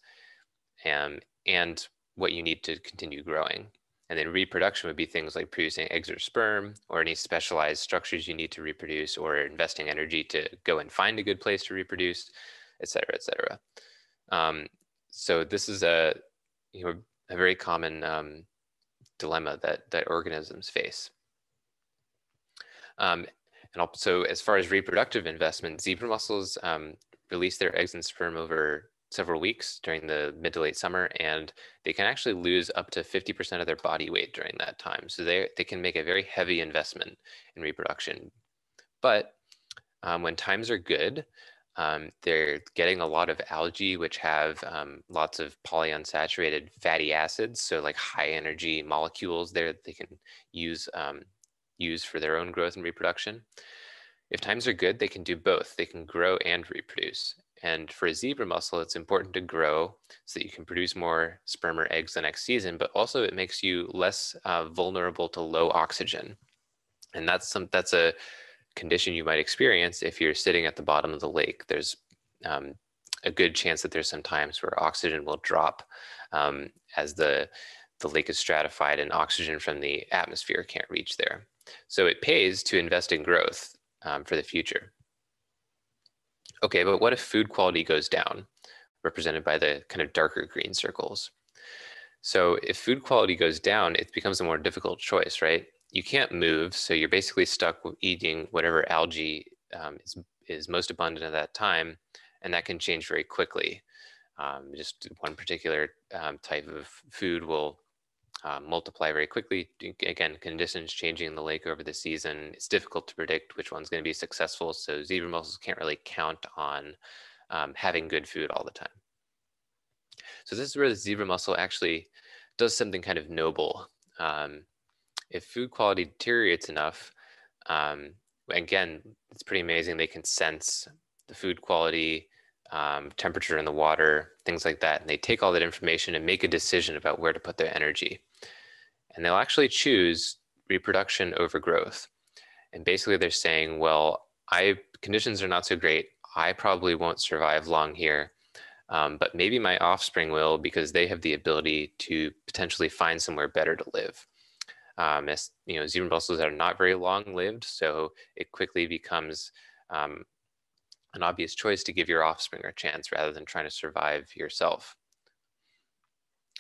um, and what you need to continue growing. And then reproduction would be things like producing eggs or sperm or any specialized structures you need to reproduce or investing energy to go and find a good place to reproduce, et cetera, et cetera. Um, so this is a, you know, a very common um, dilemma that, that organisms face. Um, and also, as far as reproductive investment, zebra mussels um, release their eggs and sperm over several weeks during the mid to late summer, and they can actually lose up to 50% of their body weight during that time. So they, they can make a very heavy investment in reproduction. But um, when times are good, um, they're getting a lot of algae, which have um, lots of polyunsaturated fatty acids, so like high energy molecules there that they can use um, use for their own growth and reproduction. If times are good, they can do both. They can grow and reproduce. And for a zebra mussel, it's important to grow so that you can produce more sperm or eggs the next season, but also it makes you less uh, vulnerable to low oxygen. And that's some that's a condition you might experience if you're sitting at the bottom of the lake. There's um, a good chance that there's some times where oxygen will drop um, as the the lake is stratified and oxygen from the atmosphere can't reach there. So it pays to invest in growth um, for the future. Okay, but what if food quality goes down, represented by the kind of darker green circles? So if food quality goes down, it becomes a more difficult choice, right? You can't move, so you're basically stuck with eating whatever algae um, is, is most abundant at that time, and that can change very quickly. Um, just one particular um, type of food will uh, multiply very quickly. Again, conditions changing in the lake over the season. It's difficult to predict which one's going to be successful. So zebra mussels can't really count on um, having good food all the time. So this is where the zebra mussel actually does something kind of noble. Um, if food quality deteriorates enough, um, again, it's pretty amazing. They can sense the food quality, um, temperature in the water, things like that. And they take all that information and make a decision about where to put their energy. And they'll actually choose reproduction over growth. And basically they're saying, well, I conditions are not so great. I probably won't survive long here. Um, but maybe my offspring will because they have the ability to potentially find somewhere better to live. Um, as, you know, zebra mussels are not very long lived, so it quickly becomes um, an obvious choice to give your offspring a chance rather than trying to survive yourself.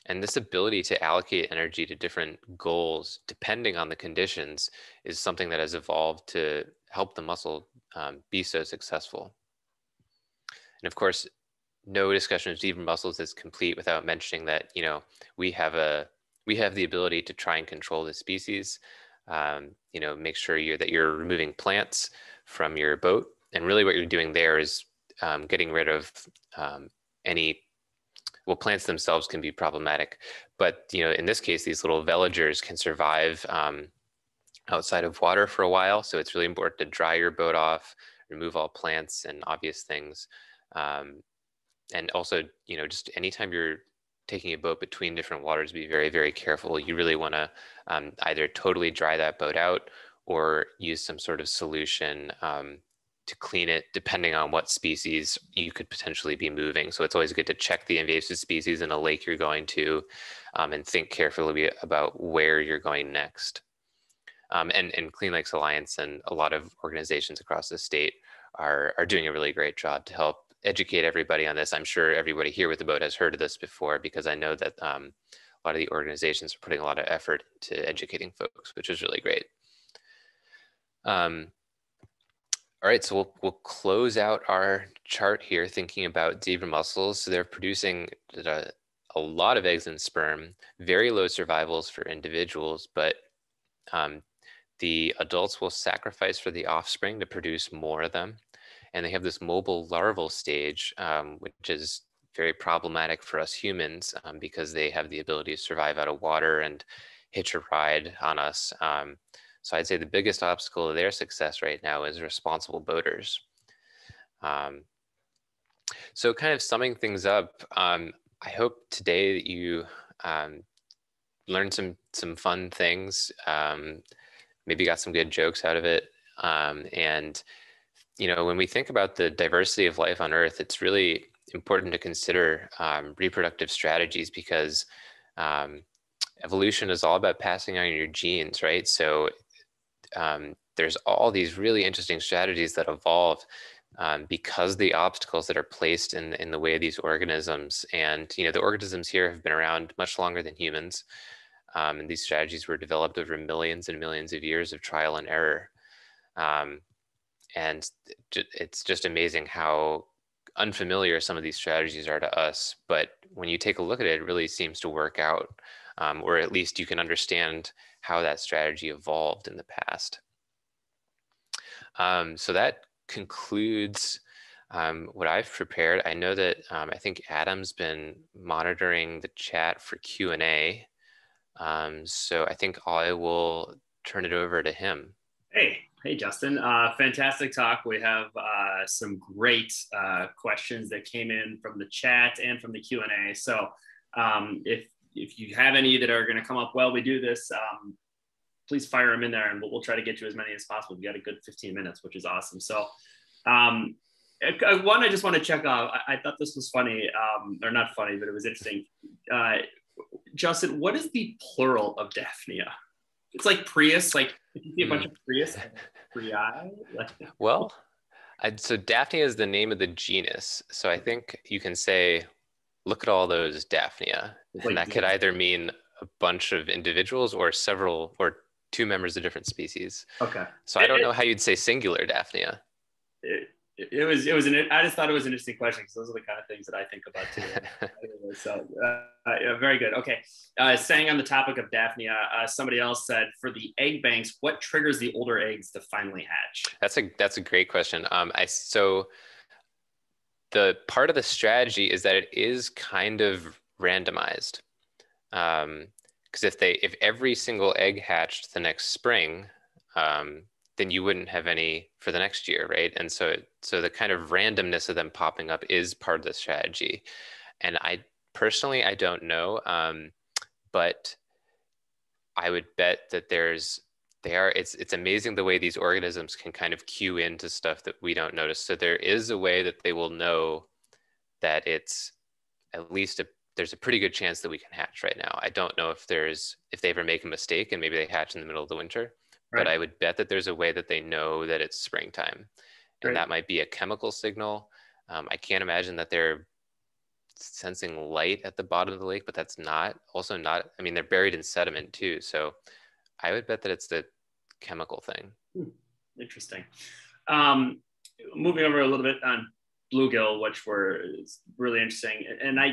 And this ability to allocate energy to different goals, depending on the conditions, is something that has evolved to help the mussel um, be so successful. And of course, no discussion of zebra mussels is complete without mentioning that you know we have a we have the ability to try and control the species. Um, you know, make sure you're that you're removing plants from your boat and really what you're doing there is um, getting rid of um, any well plants themselves can be problematic but you know in this case these little veligers can survive um, outside of water for a while. So it's really important to dry your boat off remove all plants and obvious things um, and also you know just anytime you're taking a boat between different waters be very very careful. You really want to um, either totally dry that boat out or use some sort of solution um, to clean it depending on what species you could potentially be moving. So it's always good to check the invasive species in a lake you're going to um, and think carefully about where you're going next. Um, and, and Clean Lakes Alliance and a lot of organizations across the state are, are doing a really great job to help educate everybody on this. I'm sure everybody here with the boat has heard of this before because I know that um, a lot of the organizations are putting a lot of effort to educating folks, which is really great. Um, all right, so we'll, we'll close out our chart here thinking about zebra mussels. So they're producing a, a lot of eggs and sperm, very low survivals for individuals, but um, the adults will sacrifice for the offspring to produce more of them. and they have this mobile larval stage, um, which is very problematic for us humans um, because they have the ability to survive out of water and hitch a ride on us. Um, so I'd say the biggest obstacle to their success right now is responsible boaters. Um, so kind of summing things up, um, I hope today that you um, learned some some fun things, um, maybe got some good jokes out of it, and you know when we think about the diversity of life on Earth, it's really important to consider um, reproductive strategies because um, evolution is all about passing on your genes, right? So um, there's all these really interesting strategies that evolve um, because the obstacles that are placed in, in the way of these organisms. And, you know, the organisms here have been around much longer than humans. Um, and these strategies were developed over millions and millions of years of trial and error. Um, and it's just amazing how unfamiliar some of these strategies are to us, but when you take a look at it, it really seems to work out, um, or at least you can understand how that strategy evolved in the past. Um, so that concludes um, what I've prepared. I know that um, I think Adam's been monitoring the chat for Q&A. Um, so I think I will turn it over to him. Hey, Hey, Justin. Uh, fantastic talk. We have uh, some great uh, questions that came in from the chat and from the Q&A. So um, if, if you have any that are going to come up while we do this, um, please fire them in there and we'll, we'll, try to get to as many as possible. We got a good 15 minutes, which is awesome. So um, one, I just want to check off. I, thought this was funny, um, or not funny, but it was interesting. Uh, Justin, what is the plural of Daphnia? It's like Prius, like if you see a bunch of Prius, Prii. well, I'd, so Daphnia is the name of the genus. So I think you can say, look at all those Daphnia. Like, and that could either mean a bunch of individuals or several or two members of different species. Okay. So I don't know how you'd say singular Daphnia. It, it was it was an I just thought it was an interesting question because those are the kind of things that I think about too. so uh, yeah, very good. Okay, uh, staying on the topic of Daphnia, uh, somebody else said for the egg banks, what triggers the older eggs to finally hatch? That's a that's a great question. Um, I so the part of the strategy is that it is kind of randomized. Um, because if they if every single egg hatched the next spring, um, then you wouldn't have any for the next year, right? And so, so the kind of randomness of them popping up is part of the strategy. And I personally, I don't know, um, but I would bet that there's they are it's it's amazing the way these organisms can kind of cue into stuff that we don't notice. So there is a way that they will know that it's at least a there's a pretty good chance that we can hatch right now. I don't know if there's if they ever make a mistake and maybe they hatch in the middle of the winter right. but I would bet that there's a way that they know that it's springtime. And right. that might be a chemical signal. Um, I can't imagine that they're sensing light at the bottom of the lake, but that's not also not, I mean, they're buried in sediment too. So I would bet that it's the chemical thing. Hmm. Interesting. Um, moving over a little bit on bluegill, which were really interesting. And I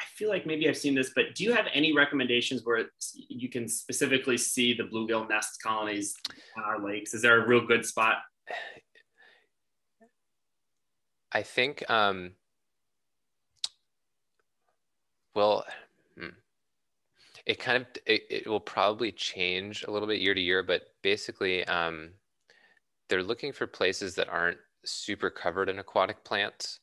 I feel like maybe I've seen this, but do you have any recommendations where you can specifically see the bluegill nest colonies on our lakes? Is there a real good spot? I think, um, well. It kind of, it, it, will probably change a little bit year to year, but basically um, they're looking for places that aren't super covered in aquatic plants.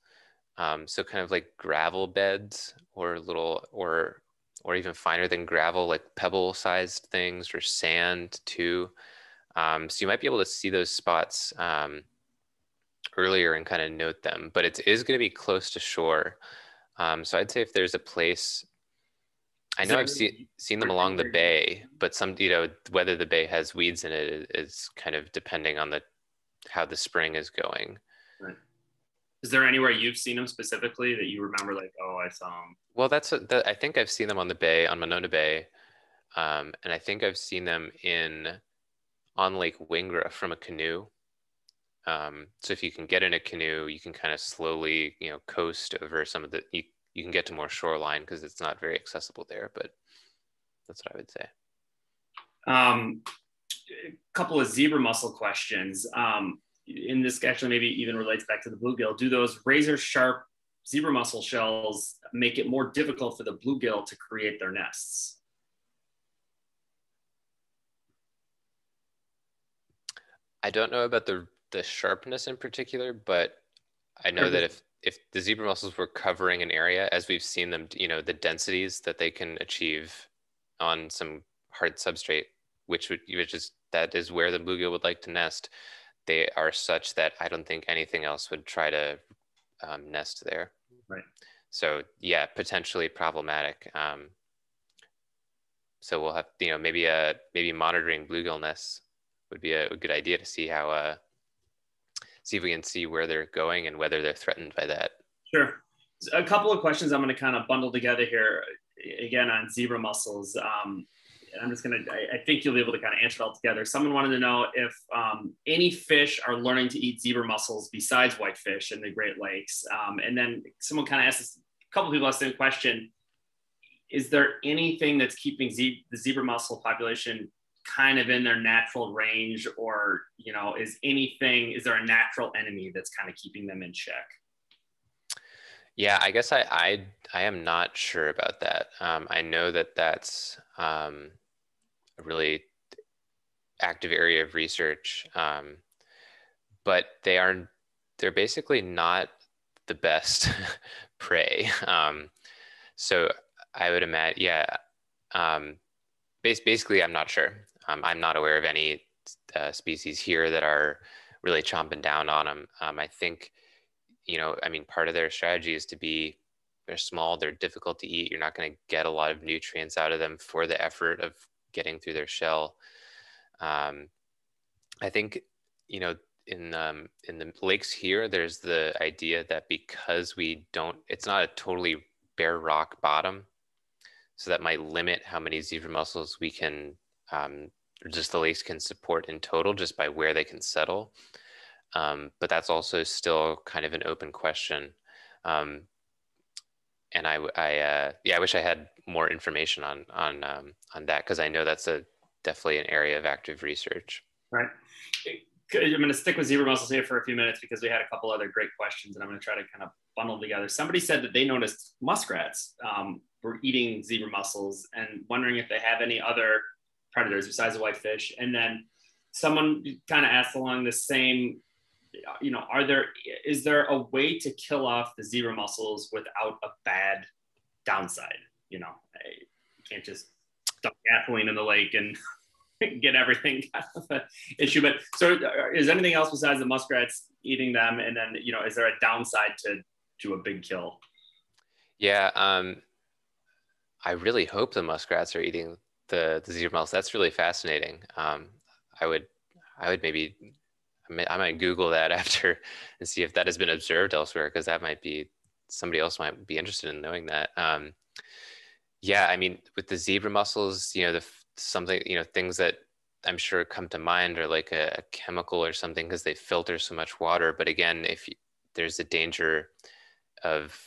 Um, so kind of like gravel beds or little or or even finer than gravel, like pebble sized things or sand too. Um, so you might be able to see those spots um, earlier and kind of note them, but it is going to be close to shore. Um, so I'd say if there's a place, I know I've seen seen them along the bay, but some you know whether the bay has weeds in it is kind of depending on the how the spring is going. Right. Is there anywhere you've seen them specifically that you remember, like, oh, I saw them? Well, that's a, that, I think I've seen them on the bay, on Monona Bay, um, and I think I've seen them in on Lake Wingra from a canoe. Um, so if you can get in a canoe, you can kind of slowly, you know, coast over some of the. You you can get to more shoreline because it's not very accessible there, but that's what I would say. Um, a couple of zebra mussel questions. Um, in this actually maybe even relates back to the bluegill, do those razor sharp zebra mussel shells make it more difficult for the bluegill to create their nests? I don't know about the the sharpness in particular, but I know that if if the zebra mussels were covering an area as we've seen them, you know, the densities that they can achieve on some hard substrate, which would which is that is where the bluegill would like to nest. They are such that I don't think anything else would try to um, nest there. Right. So yeah, potentially problematic. Um, so we'll have you know maybe a maybe monitoring bluegill nests would be a, a good idea to see how uh, see if we can see where they're going and whether they're threatened by that. Sure. A couple of questions I'm going to kind of bundle together here again on zebra mussels. Um, I'm just going to, I think you'll be able to kind of answer it all together. Someone wanted to know if um, any fish are learning to eat zebra mussels besides whitefish in the Great Lakes. Um, and then someone kind of asked this, a couple people asked the question, is there anything that's keeping ze- the zebra mussel population kind of in their natural range or you know is anything is there a natural enemy that's kind of keeping them in check? Yeah i guess i i, I am not sure about that. Um, i know that that's um, a really active area of research um, but they are they're basically not the best prey. Um, so i would imagine yeah um, basically i'm not sure um, I'm not aware of any uh, species here that are really chomping down on them. Um, I think, you know, I mean, part of their strategy is to be they're small, they're difficult to eat. You're not going to get a lot of nutrients out of them for the effort of getting through their shell. Um, I think, you know, in um, in the lakes here, there's the idea that because we don't, it's not a totally bare rock bottom, so that might limit how many zebra mussels we can um, just the lakes can support in total just by where they can settle. Um, but that's also still kind of an open question. Um, and I, I uh, yeah, I wish I had more information on on um, on that because I know that's a definitely an area of active research. Right. I'm going to stick with zebra mussels here for a few minutes because we had a couple other great questions, and I'm going to try to kind of bundle together. Somebody said that they noticed muskrats um, were eating zebra mussels, and wondering if they have any other predators besides the whitefish. And then someone kind of asked along the same, you know, are there is there a way to kill off the zebra mussels without a bad downside? You know, you can't just dump gasoline in the lake and get everything of issue. But so uh, is anything else besides the muskrats eating them? And then, you know, is there a downside to to a big kill? Yeah, um, I really hope the muskrats are eating the the zebra mussels. That's really fascinating. Um, I would I would maybe I might Google that after and see if that has been observed elsewhere because that might be somebody else might be interested in knowing that. Um, yeah, I mean, with the zebra mussels, you know, the something you know things that I'm sure come to mind are like a, a chemical or something because they filter so much water. But again, if you, there's a danger of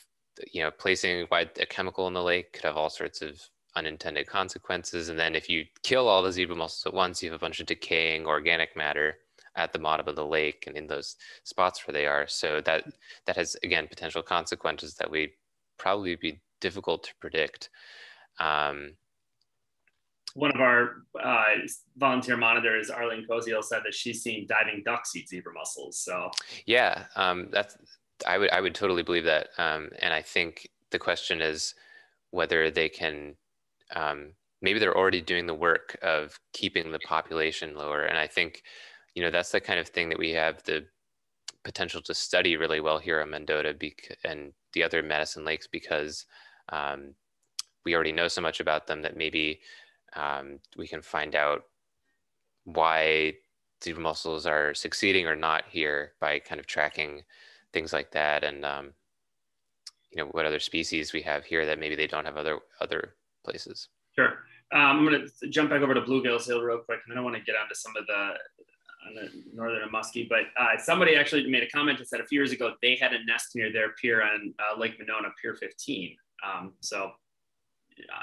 you know placing a chemical in the lake could have all sorts of unintended consequences. And then if you kill all the zebra mussels at once, you have a bunch of decaying organic matter at the bottom of the lake and in those spots where they are. So that that has again potential consequences that we probably be difficult to predict. Um, One of our uh, volunteer monitors, Arlene Koziel, said that she's seen diving ducks eat zebra mussels. So yeah, um, that's I would I would totally believe that. Um, and I think the question is whether they can um, maybe they're already doing the work of keeping the population lower. And I think, you know, that's the kind of thing that we have the potential to study really well here on Mendota bec- and the other Madison Lakes because um, we already know so much about them that maybe um, we can find out why zebra mussels are succeeding or not here by kind of tracking things like that and um, you know what other species we have here that maybe they don't have other other places. Sure. Um, I'm going to jump back over to Bluegills Hill real quick, and then I want to get onto some of the on the northern and muskie. But uh, somebody actually made a comment that said a few years ago they had a nest near their pier on uh, Lake Monona, Pier 15. Um, so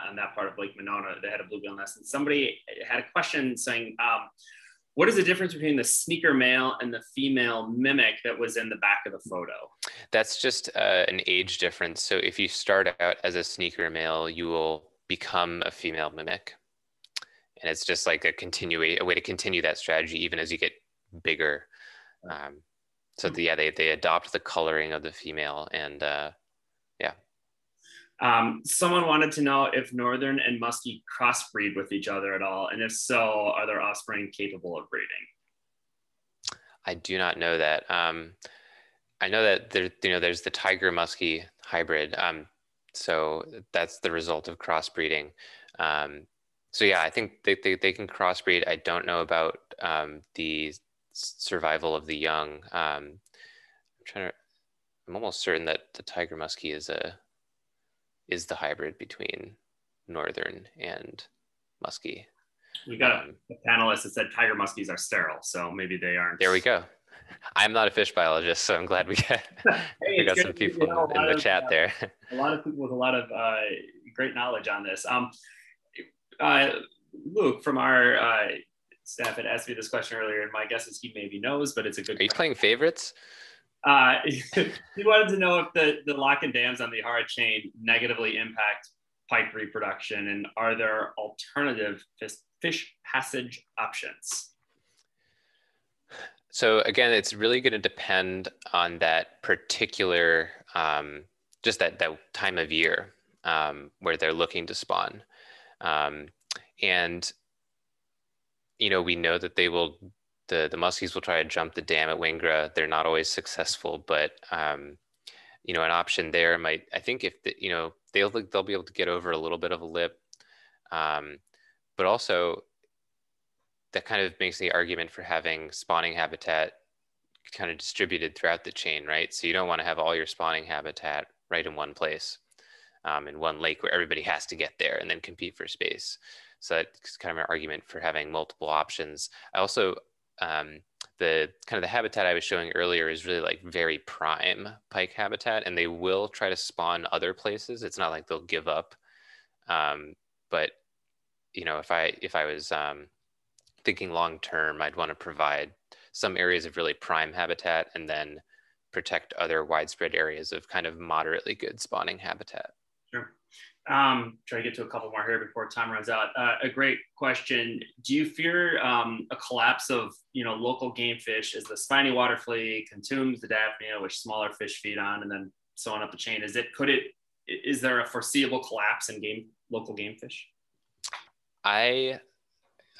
on that part of Lake Monona, they had a bluegill nest. And somebody had a question saying, um, what is the difference between the sneaker male and the female mimic that was in the back of the photo? That's just uh, an age difference. So if you start out as a sneaker male, you will become a female mimic. And it's just like a continue a way to continue that strategy even as you get bigger. Um, so the, yeah, they, they adopt the coloring of the female and uh, yeah. Um, someone wanted to know if Northern and Muskie crossbreed with each other at all, and if so, are their offspring capable of breeding? I do not know that. Um, I know that there, you know, there's the Tiger Muskie hybrid. Um, so that's the result of crossbreeding. Um, so yeah, I think they, they, they can crossbreed. I don't know about um, the survival of the young. Um, I'm trying to. I'm almost certain that the tiger muskie is a is the hybrid between northern and muskie. We got um, a, a panelist that said tiger muskies are sterile, so maybe they aren't. There we go. I'm not a fish biologist, so I'm glad we got hey, we got some people in the of, chat uh, there. a lot of people with a lot of uh, great knowledge on this. Um, uh, Luke from our uh, staff had asked me this question earlier, and my guess is he maybe knows, but it's a good. Are you playing favorites? Uh, he wanted to know if the, the lock and dams on the Yahara chain negatively impact pike reproduction, and are there alternative fish passage options? So again, it's really going to depend on that particular, um, just that that time of year um, where they're looking to spawn, um, and you know, we know that they will, the, the muskies will try to jump the dam at Wingra. They're not always successful, but, um, you know, an option there might, I think if, the, you know, they'll, they'll be able to get over a little bit of a lip. Um, but also that kind of makes the argument for having spawning habitat kind of distributed throughout the chain, right? So you don't want to have all your spawning habitat right in one place, um, in one lake where everybody has to get there and then compete for space. So that's kind of an argument for having multiple options. I also, um, the kind of the habitat I was showing earlier is really like very prime pike habitat, and they will try to spawn other places. It's not like they'll give up. Um, but you know, if I if I was um, thinking long term, I'd want to provide some areas of really prime habitat, and then protect other widespread areas of kind of moderately good spawning habitat. Sure. Um, try to get to a couple more here before time runs out. Uh, a great question. Do you fear um, a collapse of you know local game fish as the spiny water flea consumes the Daphnia, which smaller fish feed on, and then so on up the chain? Is it could it is there a foreseeable collapse in game local game fish? I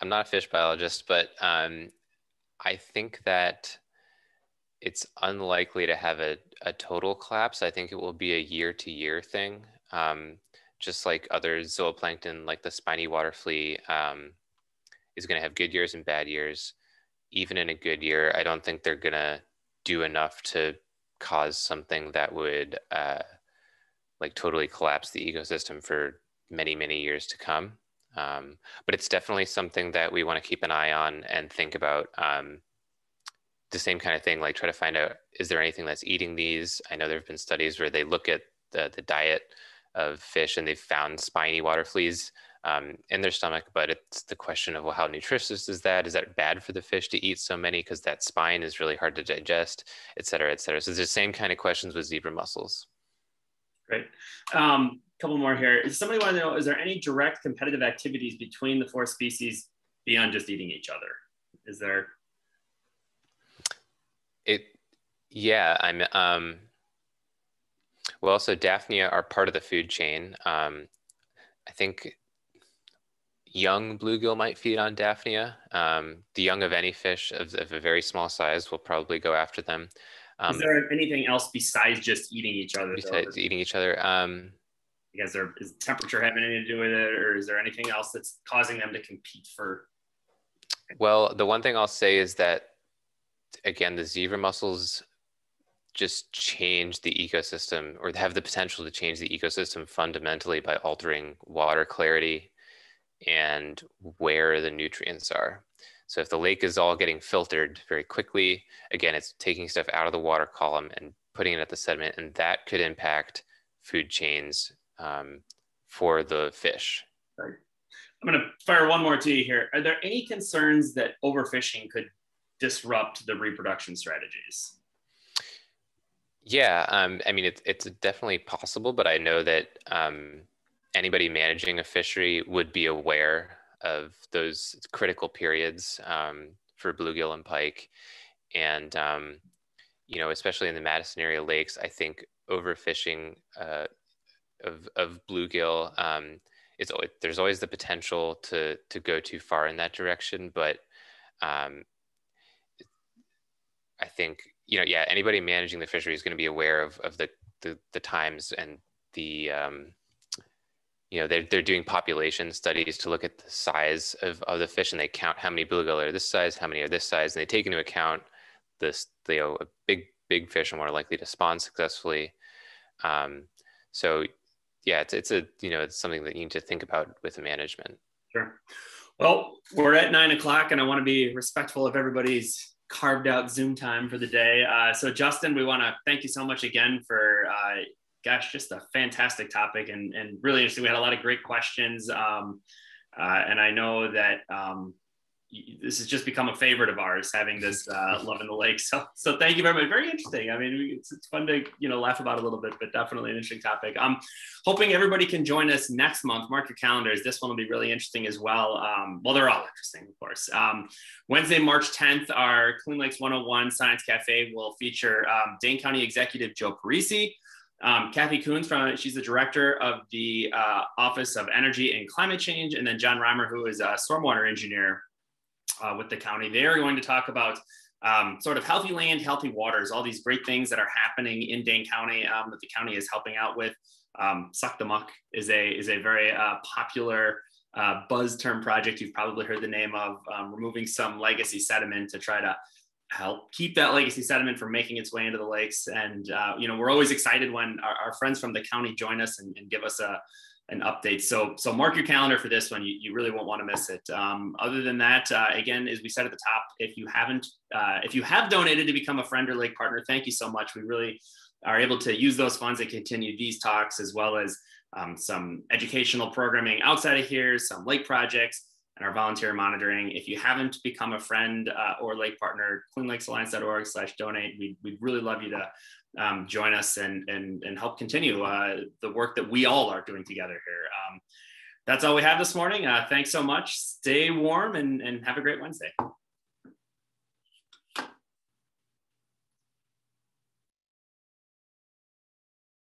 I'm not a fish biologist, but um, I think that it's unlikely to have a, a total collapse. I think it will be a year to year thing. Um, just like other zooplankton, like the spiny water flea, um, is going to have good years and bad years. Even in a good year, I don't think they're going to do enough to cause something that would uh, like totally collapse the ecosystem for many, many years to come. Um, but it's definitely something that we want to keep an eye on and think about. Um, the same kind of thing, like try to find out is there anything that's eating these? I know there have been studies where they look at the, the diet of fish, and they've found spiny water fleas um, in their stomach. But it's the question of well, how nutritious is that? Is that bad for the fish to eat so many because that spine is really hard to digest, et cetera, et cetera. So it's the same kind of questions with zebra mussels. Great. Um, couple more here. Is somebody want to know, is there any direct competitive activities between the four species beyond just eating each other? Is there? It, yeah, I'm, um, well, so Daphnia are part of the food chain. Um, I think young bluegill might feed on Daphnia. Um, the young of any fish of, of, a very small size will probably go after them. Um, is there anything else besides just eating each other? Besides though? eating each other. Um, because there is temperature having anything to do with it, or is there anything else that's causing them to compete for? Well, the one thing I'll say is that again, the zebra mussels just change the ecosystem or have the potential to change the ecosystem fundamentally by altering water clarity and where the nutrients are. So if the lake is all getting filtered very quickly, again, it's taking stuff out of the water column and putting it at the sediment, and that could impact food chains um, for the fish. Right. I'm going to fire one more to you here. Are there any concerns that overfishing could disrupt the reproduction strategies? Yeah, um, I mean, it's, it's definitely possible, but I know that um, anybody managing a fishery would be aware of those critical periods um, for bluegill and pike. And, um, you know, especially in the Madison area lakes, I think overfishing uh, of, of bluegill um, it's there's always the potential to to go too far in that direction, but um, I think you know, yeah, anybody managing the fishery is going to be aware of of the the, the times and the um, you know they're, they're doing population studies to look at the size of, of the fish and they count how many bluegill are this size how many are this size and they take into account this you know a big big fish are more likely to spawn successfully. Um, so yeah, it's, it's a, you know, it's something that you need to think about with management. Sure. Well, we're at nine o'clock and I want to be respectful of everybody's carved out Zoom time for the day. Uh, so Justin, we want to thank you so much again for, uh, gosh, just a fantastic topic and, and really interesting. We had a lot of great questions. Um, uh, and I know that, um, this has just become a favorite of ours having this uh, love in the lake. So so thank you very much. Very interesting. I mean it's, it's fun to you know laugh about a little bit but definitely an interesting topic. I'm hoping everybody can join us next month. Mark your calendars. This one will be really interesting as well. Um, well they're all interesting of course. Um, wednesday march 10th our clean lakes 101 science cafe will feature um, dane county executive joe parisi um, Kathy Kuntz from she's the director of the uh, Office of Energy and Climate Change, and then John Reimer, who is a stormwater engineer uh, with the county. They are going to talk about um, sort of healthy land, healthy waters, all these great things that are happening in Dane County um, that the county is helping out with. Um, Suck the Muck is a is a very uh, popular uh, buzz term project. You've probably heard the name of um, removing some legacy sediment to try to help keep that legacy sediment from making its way into the lakes. And uh, you know, we're always excited when our, our, friends from the county join us and, and give us a an update. So, so mark your calendar for this one. You, you really won't want to miss it. Um, other than that, uh, again, as we said at the top, if you haven't, uh, if you have donated to become a friend or lake partner, thank you so much. We really are able to use those funds to continue these talks as well as um, some educational programming outside of here, some lake projects, and our volunteer monitoring. If you haven't become a friend uh, or lake partner, cleanlakesalliance.org slash donate. We'd, we'd really love you to um, join us and, and, and help continue uh, the work that we all are doing together here. Um, that's all we have this morning. Uh, thanks so much. Stay warm and, and have a great Wednesday.